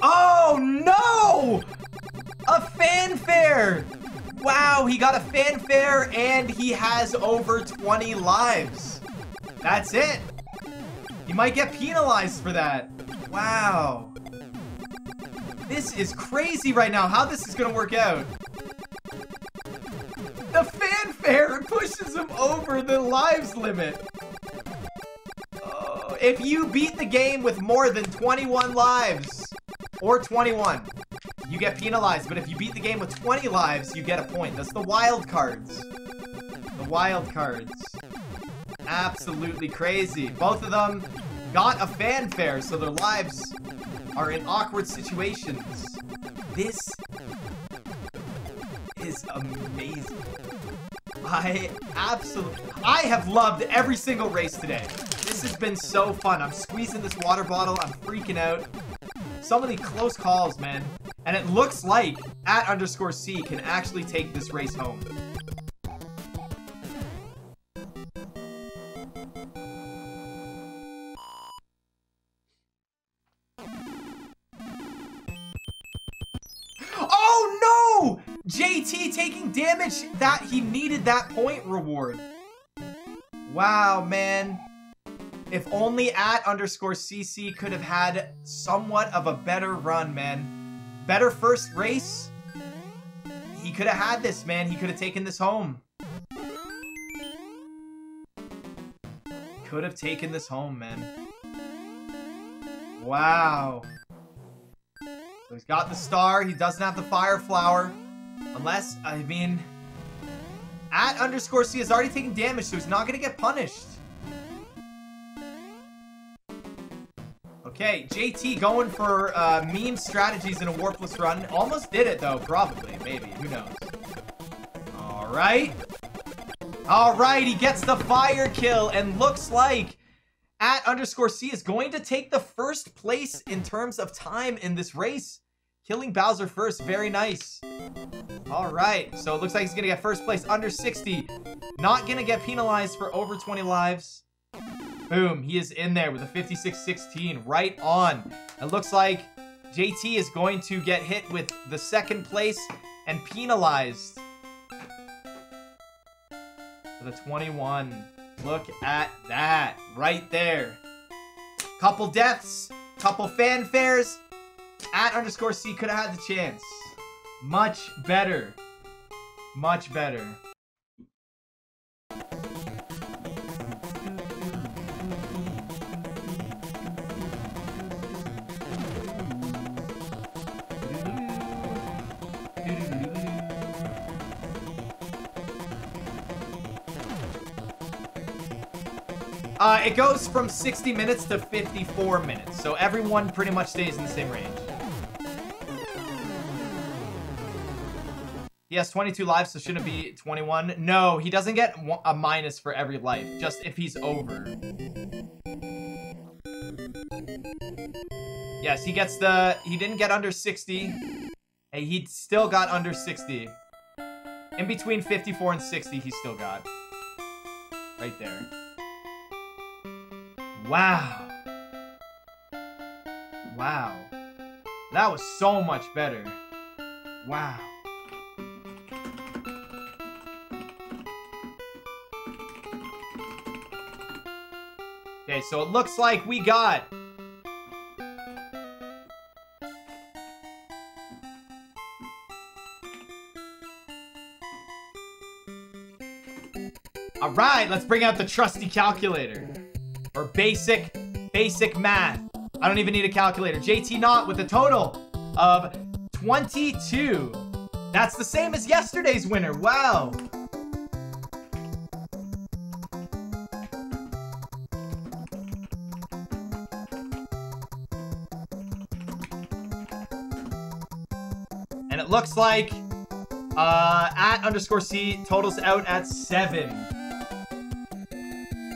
Oh no! A fanfare! Wow, he got a fanfare and he has over 20 lives. That's it. He might get penalized for that. Wow. This is crazy right now, how this is gonna work out. The fanfare pushes him over the lives limit. Oh, if you beat the game with more than 21 lives, or 21, you get penalized. But if you beat the game with 20 lives, you get a point. That's the wild cards. The wild cards. Absolutely crazy. Both of them got a fanfare, so their lives are in awkward situations. This is amazing. I absolutely... I have loved every single race today. This has been so fun. I'm squeezing this water bottle. I'm freaking out. So many close calls, man. And it looks like at underscore C can actually take this race home. Oh no! JT taking damage that he needed that point reward. Wow, man. If only at underscore CC could have had somewhat of a better run, man. Better first race. He could have had this, man. He could have taken this home. Could have taken this home, man. Wow. So he's got the star. He doesn't have the fire flower. Unless, I mean... At underscore C is already taking damage, so he's not going to get punished. Okay, JT going for uh, meme strategies in a warpless run. Almost did it, though. Probably. Maybe. Who knows? All right. All right, he gets the fire kill and looks like at underscore C is going to take the first place in terms of time in this race. Killing Bowser first. Very nice. All right. So it looks like he's going to get first place under 60. Not going to get penalized for over 20 lives. Boom. He is in there with a 56-16 right on. It looks like JT is going to get hit with the second place and penalized. For the 21. Look at that. Right there. Couple deaths. Couple fanfares. At underscore C could have had the chance. Much better. Much better. Uh, it goes from 60 minutes to 54 minutes, so everyone pretty much stays in the same range. He has 22 lives, so shouldn't be 21. No, he doesn't get a minus for every life, just if he's over. Yes, he gets the... He didn't get under 60. Hey, he still got under 60. In between 54 and 60, he still got. Right there. Wow. Wow. That was so much better. Wow. Okay, so it looks like we got... Alright, let's bring out the trusty calculator. Or basic, basic math. I don't even need a calculator. JT Knott with a total of 22. That's the same as yesterday's winner. Wow. And it looks like uh, at underscore C totals out at seven.